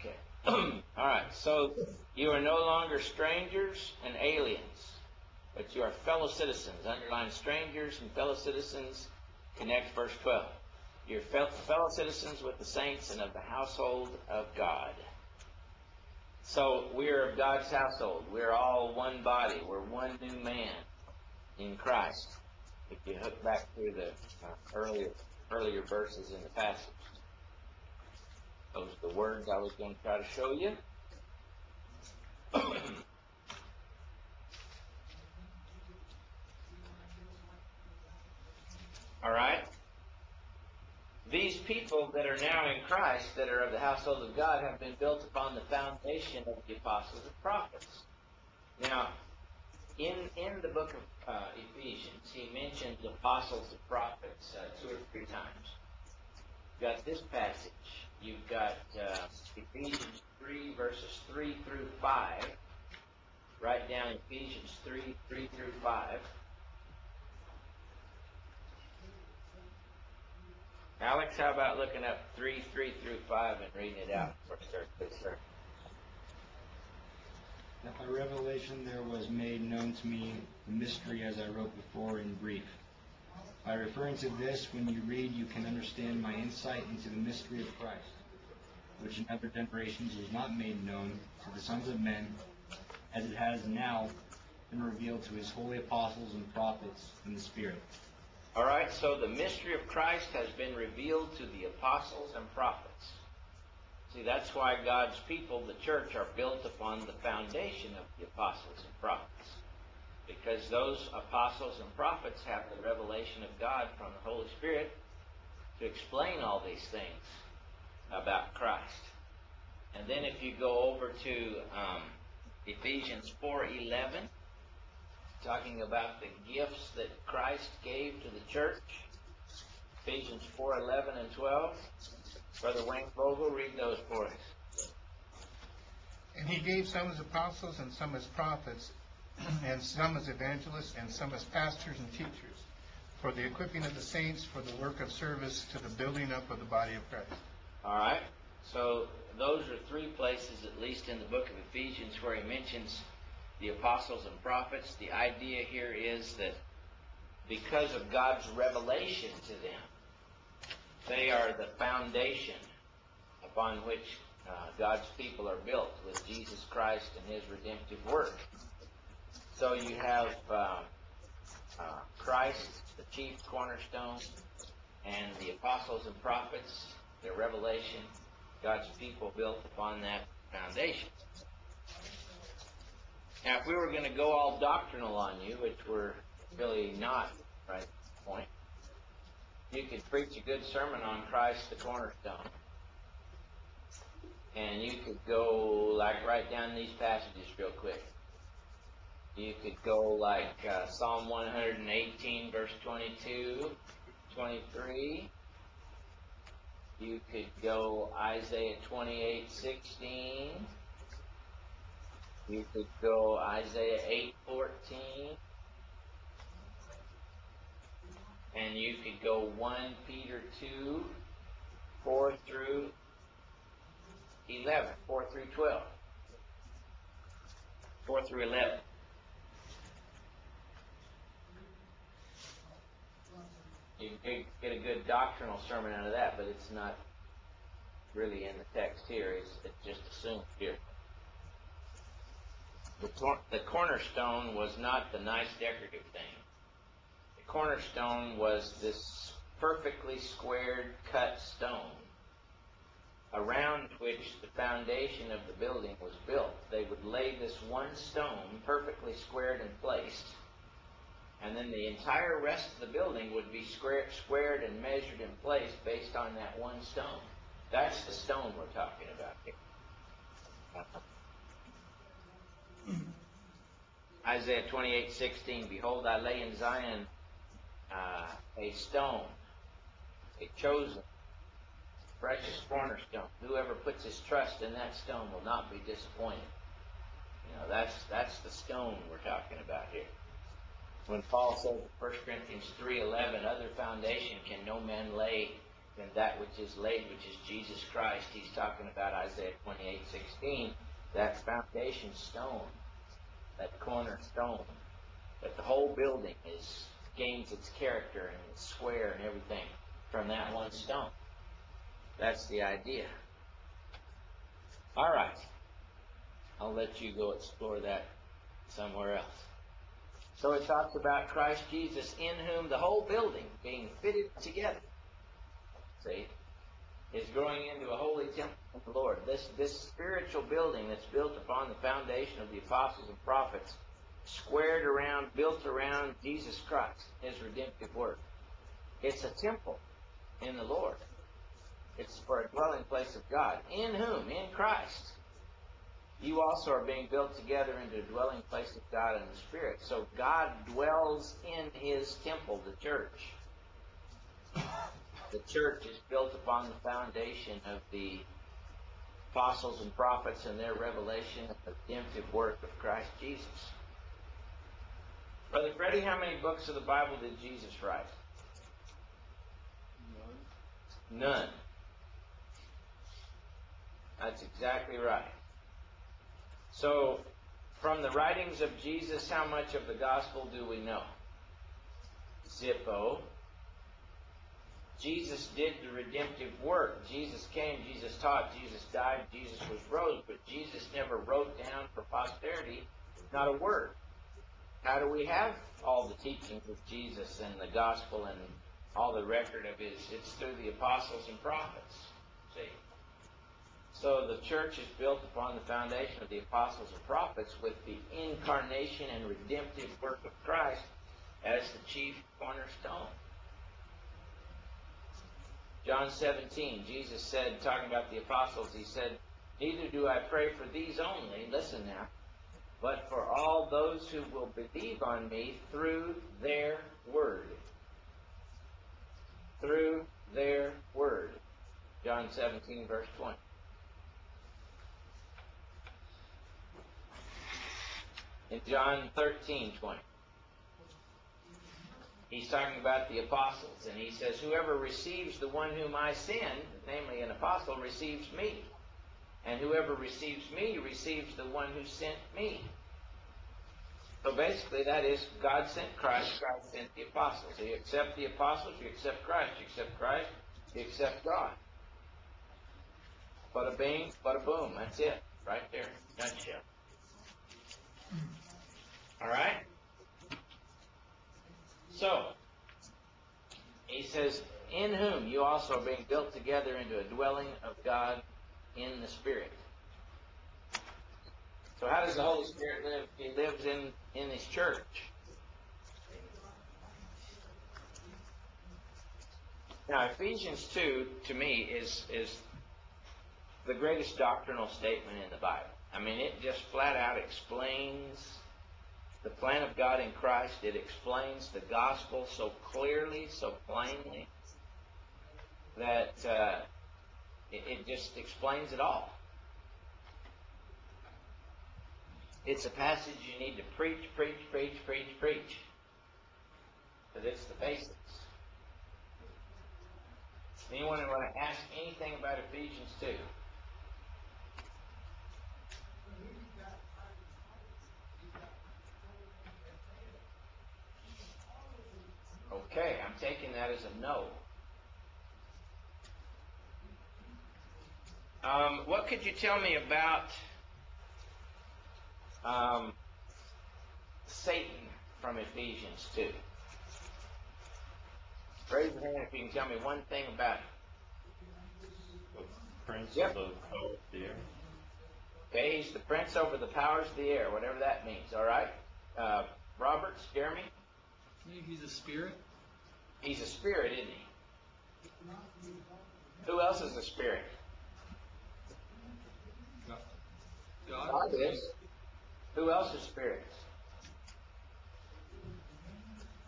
Okay. All right. So you are no longer strangers and aliens, but you are fellow citizens. Underline strangers and fellow citizens. Connect verse 12. You're fel- fellow citizens with the saints and of the household of God. So we're of God's household. We're all one body. We're one new man in Christ. If you hook back through the uh, earlier earlier verses in the passage. Those are the words I was going to try to show you. All right? These people that are now in Christ, that are of the household of God, have been built upon the foundation of the apostles and prophets. Now, in in the book of uh, Ephesians, he mentions apostles and prophets uh, two or three times. You've got this passage. You've got uh, Ephesians 3, verses 3 through 5. Write down Ephesians 3, 3 through 5. Alex, how about looking up 3, 3 through 5 and reading it out for us, sir, please, sir? that by revelation there was made known to me the mystery as I wrote before in brief. By referring to this, when you read, you can understand my insight into the mystery of Christ, which in other generations was not made known to the sons of men, as it has now been revealed to his holy apostles and prophets in the Spirit. All right, so the mystery of Christ has been revealed to the apostles and prophets. See, that's why God's people, the church, are built upon the foundation of the apostles and prophets. Because those apostles and prophets have the revelation of God from the Holy Spirit to explain all these things about Christ. And then if you go over to um, Ephesians 4.11, talking about the gifts that Christ gave to the church, Ephesians 4.11 and 12. Brother Wayne Vogel, read those for us. And he gave some as apostles and some as prophets, and some as evangelists and some as pastors and teachers, for the equipping of the saints for the work of service to the building up of the body of Christ. All right. So those are three places, at least in the book of Ephesians, where he mentions the apostles and prophets. The idea here is that because of God's revelation to them, they are the foundation upon which uh, God's people are built with Jesus Christ and His redemptive work. So you have uh, uh, Christ, the chief cornerstone, and the apostles and prophets, their revelation, God's people built upon that foundation. Now, if we were going to go all doctrinal on you, which we're really not right at this point, you could preach a good sermon on Christ the cornerstone. And you could go, like, write down these passages real quick. You could go like uh, Psalm 118, verse 22, 23. You could go Isaiah 28, 16. You could go Isaiah 8:14 And you could go 1 Peter 2, 4 through 11, 4 through 12. 4 through 11. You could get a good doctrinal sermon out of that, but it's not really in the text here. It's, it's just assumed here. The, the cornerstone was not the nice decorative thing. The cornerstone was this perfectly squared cut stone around which the foundation of the building was built. They would lay this one stone perfectly squared and placed, and then the entire rest of the building would be square, squared and measured and placed based on that one stone. That's the stone we're talking about here. Uh-huh. Isaiah 28:16, Behold, I lay in Zion uh, a stone, a chosen, precious cornerstone. Whoever puts his trust in that stone will not be disappointed. You know, that's that's the stone we're talking about here. When Paul says in 1 Corinthians 3:11, other foundation can no man lay than that which is laid, which is Jesus Christ. He's talking about Isaiah 28:16, that foundation stone, that cornerstone, that the whole building is gains its character and its square and everything from that one stone. That's the idea. All right. I'll let you go explore that somewhere else. So it talks about Christ Jesus in whom the whole building being fitted together, see, is growing into a holy temple of the Lord. This, this spiritual building that's built upon the foundation of the apostles and prophets, squared around, built around Jesus Christ, His redemptive work. It's a temple in the Lord. It's for a dwelling place of God. In whom? In Christ. You also are being built together into a dwelling place of God in the Spirit. So God dwells in His temple, the church. The church is built upon the foundation of the apostles and prophets and their revelation of the redemptive work of Christ Jesus. Brother Freddie, how many books of the Bible did Jesus write? None. None. That's exactly right. So, From the writings of Jesus, how much of the gospel do we know? Zippo. Jesus did the redemptive work. Jesus came, Jesus taught, Jesus died, Jesus was rose, but Jesus never wrote down for posterity not a word. How do we have all the teachings of Jesus and the gospel and all the record of his? It's through the apostles and prophets. See? So the church is built upon the foundation of the apostles and prophets with the incarnation and redemptive work of Christ as the chief cornerstone. John 17, Jesus said, talking about the apostles, he said, Neither do I pray for these only, listen now, but for all those who will believe on me through their word. Through their word. John 17, verse 20. In John 13, 20. He's talking about the apostles, and he says, Whoever receives the one whom I send, namely an apostle, receives me. And whoever receives me receives the one who sent me. So basically, that is God sent Christ, Christ sent the apostles. So you accept the apostles, you accept Christ. You accept Christ, you accept God. Bada bing, bada boom. That's it. Right there. Nutshell. All right? So, he says, In whom you also are being built together into a dwelling of God in the Spirit. So how does the Holy Spirit live? He lives in, in His church. Now Ephesians 2, to me, is, is the greatest doctrinal statement in the Bible. I mean, it just flat out explains the plan of God in Christ. It explains the gospel so clearly, so plainly, that uh, it, it just explains it all. It's a passage you need to preach, preach, preach, preach, preach. Because it's the basics. Anyone want to ask anything about Ephesians 2? Okay, I'm taking that as a no. Um, what could you tell me about um, Satan from Ephesians 2? Raise your hand if you can tell me one thing about him. The prince Yep. of the of the air. Okay, he's the prince over the powers of the air, whatever that means, all right? Uh, Roberts, Jeremy? He's a spirit. He's a spirit, isn't he? Who else is a spirit? God. God is. Who else is spirits?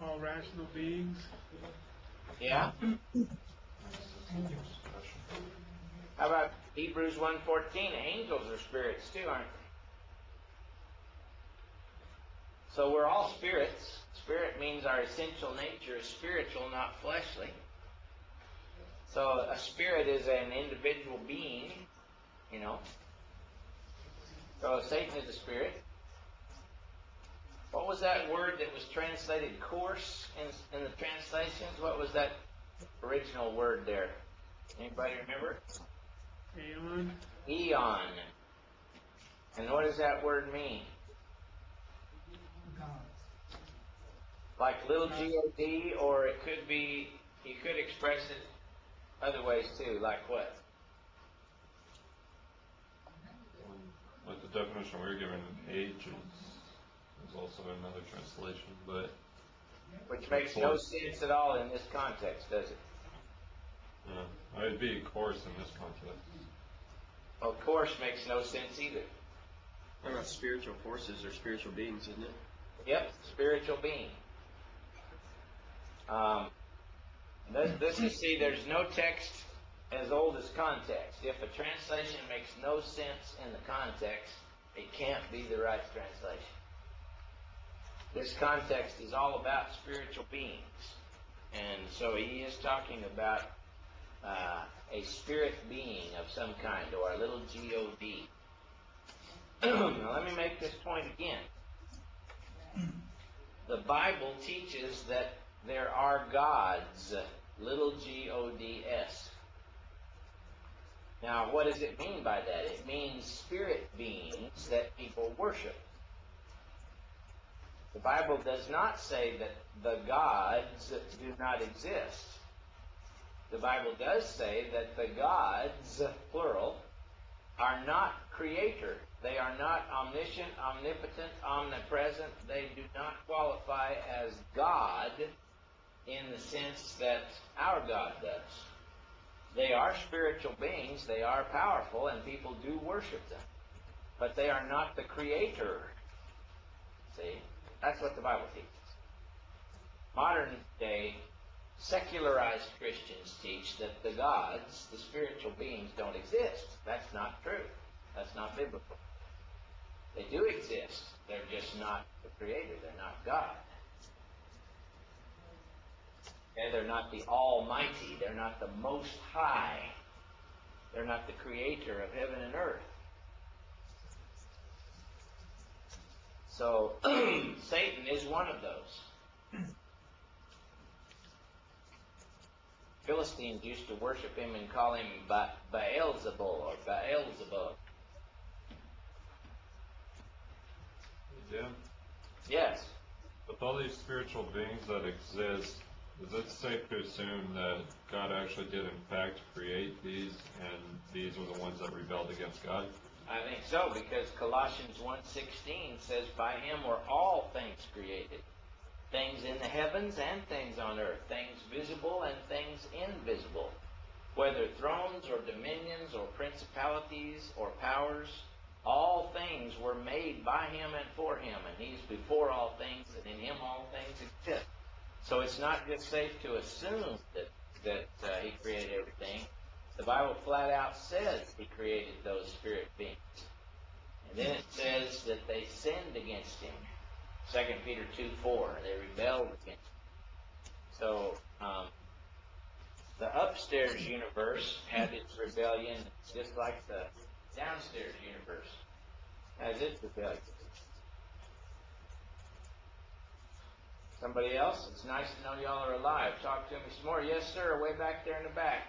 All rational beings. Yeah? How about Hebrews 1.14? Angels are spirits too, aren't they? So we're all spirits. Spirit means our essential nature is spiritual, not fleshly. So a spirit is an individual being, you know. So Satan is a spirit. What was that word that was translated course in, in the translations? What was that original word there? Anybody remember? Aeon. Eon. And what does that word mean? Like little G-O-D, or it could be, you could express it other ways too, like what? Like the definition we're given, age is, is also another translation, but Which makes no sense at all in this context, does it? yeah, it'd be course in this context. Of course, makes no sense either. What about spiritual forces or spiritual beings, isn't it? Yep, spiritual being. Um, this, this is, see, there's no text as old as context. If a translation makes no sense in the context, it can't be the right translation. This context is all about spiritual beings. And so he is talking about uh, a spirit being of some kind, or a little G-O-D. now let me make this point again. The Bible teaches that there are gods, little g o d s. Now, what does it mean by that? It means spirit beings that people worship. The Bible does not say that the gods do not exist. The Bible does say that the gods, plural, are not creator. They are not omniscient, omnipotent, omnipresent. They do not qualify as God in the sense that our God does. They are spiritual beings, they are powerful, and people do worship them. But they are not the creator. See? That's what the Bible teaches. Modern day secularized Christians teach that the gods, the spiritual beings, don't exist. That's not true. That's not biblical. They do exist. They're just not the creator. They're not God. Okay, they're not the Almighty. They're not the Most High. They're not the creator of heaven and earth. So, Satan is one of those. Philistines used to worship him and call him ba- Baalzebul or Baalzebub. Jim, Yes. with all these spiritual beings that exist, is it safe to assume that God actually did in fact create these, and these were the ones that rebelled against God? I think so because Colossians 1:16 says by him were all things created. Things in the heavens and things on earth, things visible and things invisible. Whether thrones or dominions or principalities or powers, all things were made by him and for him, and he's before all things, and in him all things exist. So it's not just safe to assume that that uh, he created everything. The Bible flat out says he created those spirit beings. And then it says that they sinned against him. 2 Peter 2 4. They rebelled against him. So, um, the upstairs universe had its rebellion just like the downstairs universe has its rebellion. Somebody else? It's nice to know y'all are alive. Talk to me some more. Yes, sir. Way back there in the back.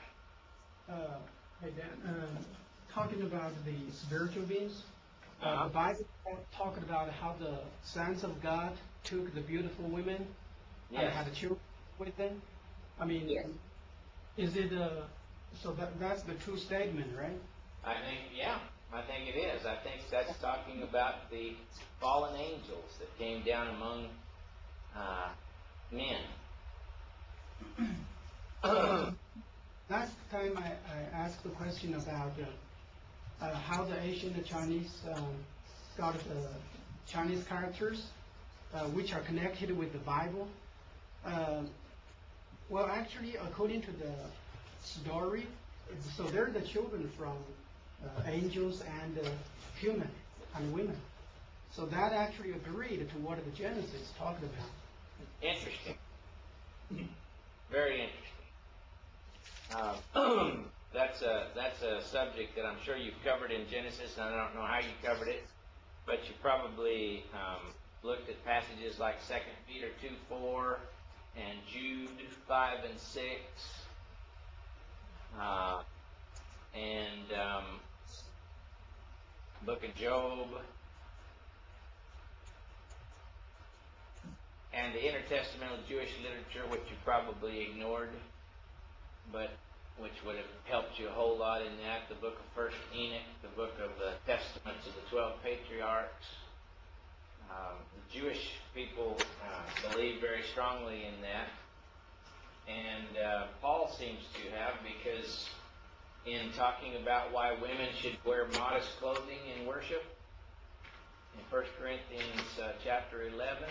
Uh, hey Dan, um, talking about the spiritual beings, uh, Uh-huh. the Bible talking about how the sons of God took the beautiful women and Yes. had children with them. I mean, yes. is it uh, so that that's the true statement, right? I think, yeah, I think it is. I think that's talking about the fallen angels that came down among uh, men. Last time I, I asked the question about uh, uh, how the Chinese um, got the Chinese characters, uh, which are connected with the Bible. Um well, actually, according to the story, so they're the children from uh, angels and uh, human and women. So that actually agreed to what the Genesis talked about. Interesting. Very interesting. Um, that's a that's a subject that I'm sure you've covered in Genesis, and I don't know how you covered it, but you probably um, looked at passages like 2 Peter 2 4 and Jude 5 and 6, uh, and um, Book of Job, and the intertestamental Jewish literature, which you probably ignored, but which would have helped you a whole lot in that. The book of First Enoch, the book of the Testaments of the Twelve Patriarchs. Um, the Jewish people uh, believe very strongly in that, and uh, Paul seems to have because in talking about why women should wear modest clothing in worship in 1 Corinthians uh, chapter 11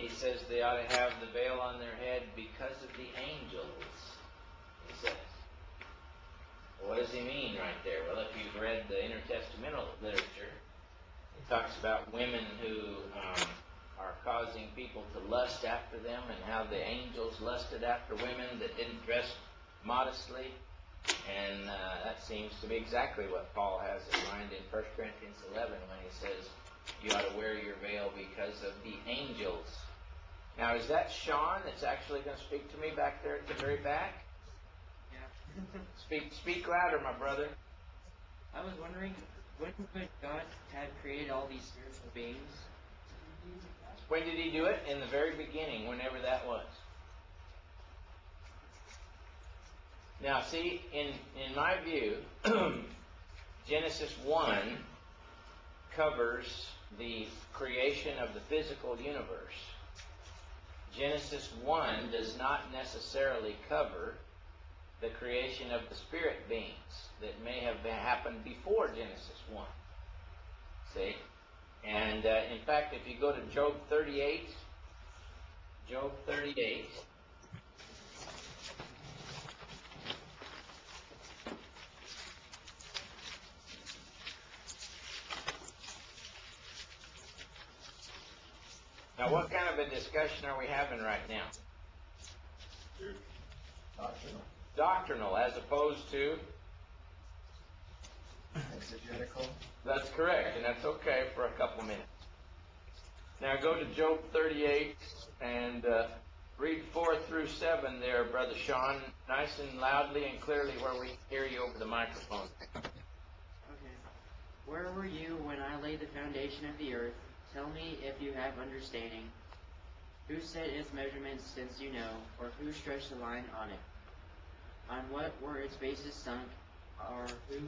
he says they ought to have the veil on their head because of the angels. He says. What does he mean right there? Well, if you've read the intertestamental literature, it talks about women who um, are causing people to lust after them and how the angels lusted after women that didn't dress modestly. And uh, that seems to be exactly what Paul has in mind in 1 Corinthians 11 when he says, You ought to wear your veil because of the angels. Now, is that Sean that's actually going to speak to me back there at the very back? Yeah. Speak, speak louder, my brother. I was wondering, when would God have created all these spiritual beings? When did he do it? In the very beginning, whenever that was. Now, see, in, in my view, Genesis 1 covers the creation of the physical universe. Genesis 1 does not necessarily cover the creation of the spirit beings that may have been, happened before Genesis 1. See? And uh, in fact, if you go to Job 38, Job 38, Now, what kind of a discussion are we having right now? Doctrinal. Doctrinal, as opposed to? Exegetical. That's correct, and that's okay for a couple minutes. Now go to Job 38 and uh, read 4 through 7 there, Brother Sean, nice and loudly and clearly where we hear you over the microphone. Okay. Where were you when I laid the foundation of the earth? Tell me if you have understanding. Who set its measurements since you know, or who stretched the line on it? On what were its bases sunk, or who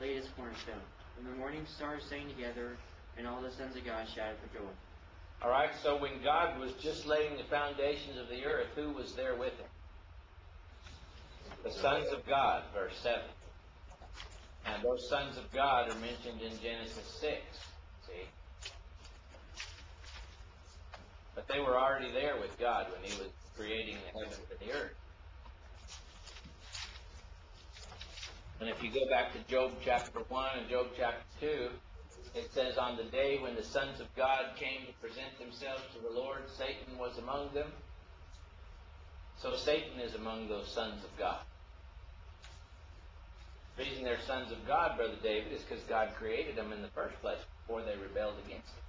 laid its cornerstone? When the morning stars sang together, and all the sons of God shouted for joy. All right, so when God was just laying the foundations of the earth, who was there with him? The sons of God, verse 7. And those sons of God are mentioned in Genesis 6. See? But they were already there with God when He was creating the heavens and the earth. And if you go back to Job chapter 1 and Job chapter 2, it says, On the day when the sons of God came to present themselves to the Lord, Satan was among them. So Satan is among those sons of God. The reason they're sons of God, Brother David, is because God created them in the first place before they rebelled against Him.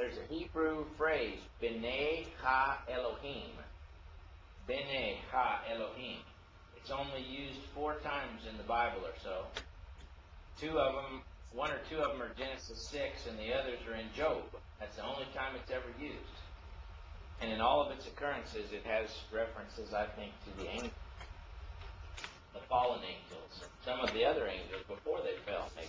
There's a Hebrew phrase, B'nai Ha Elohim. B'nai Ha Elohim. It's only used four times in the Bible or so. Two of them, one or two of them are Genesis 6, and the others are in Job. That's the only time it's ever used. And in all of its occurrences, it has references, I think, to the angels, the fallen angels, some of the other angels before they fell. maybe.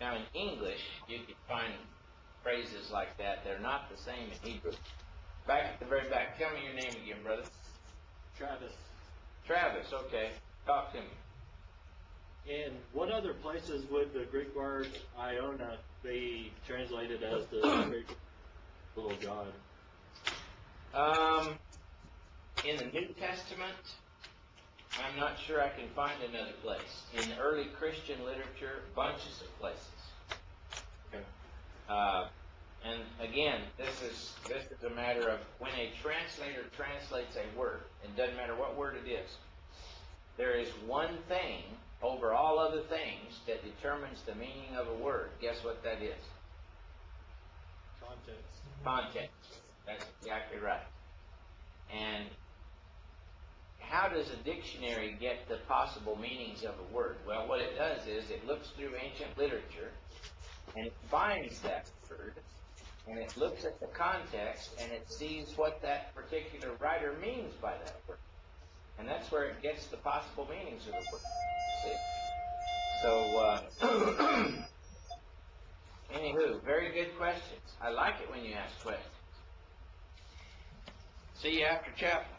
Now, in English, you could find phrases like that. They're not the same in Hebrew. Back at the very back, tell me your name again, brother. Travis. Travis, okay. Talk to me. In what other places would the Greek word aiona be translated as the Greek little god? Um, in the New Testament, I'm not sure I can find another place. In early Christian literature, bunches of places. Okay. Uh, and again, this is this is a matter of when a translator translates a word. It doesn't matter what word it is. There is one thing over all other things that determines the meaning of a word. Guess what that is? Context. Context. That's exactly right. And how does a dictionary get the possible meanings of a word? Well, what it does is it looks through ancient literature and it finds that word and it looks at the context and it sees what that particular writer means by that word. And that's where it gets the possible meanings of the word. See? So, uh, anywho, very good questions. I like it when you ask questions. See you after chapel.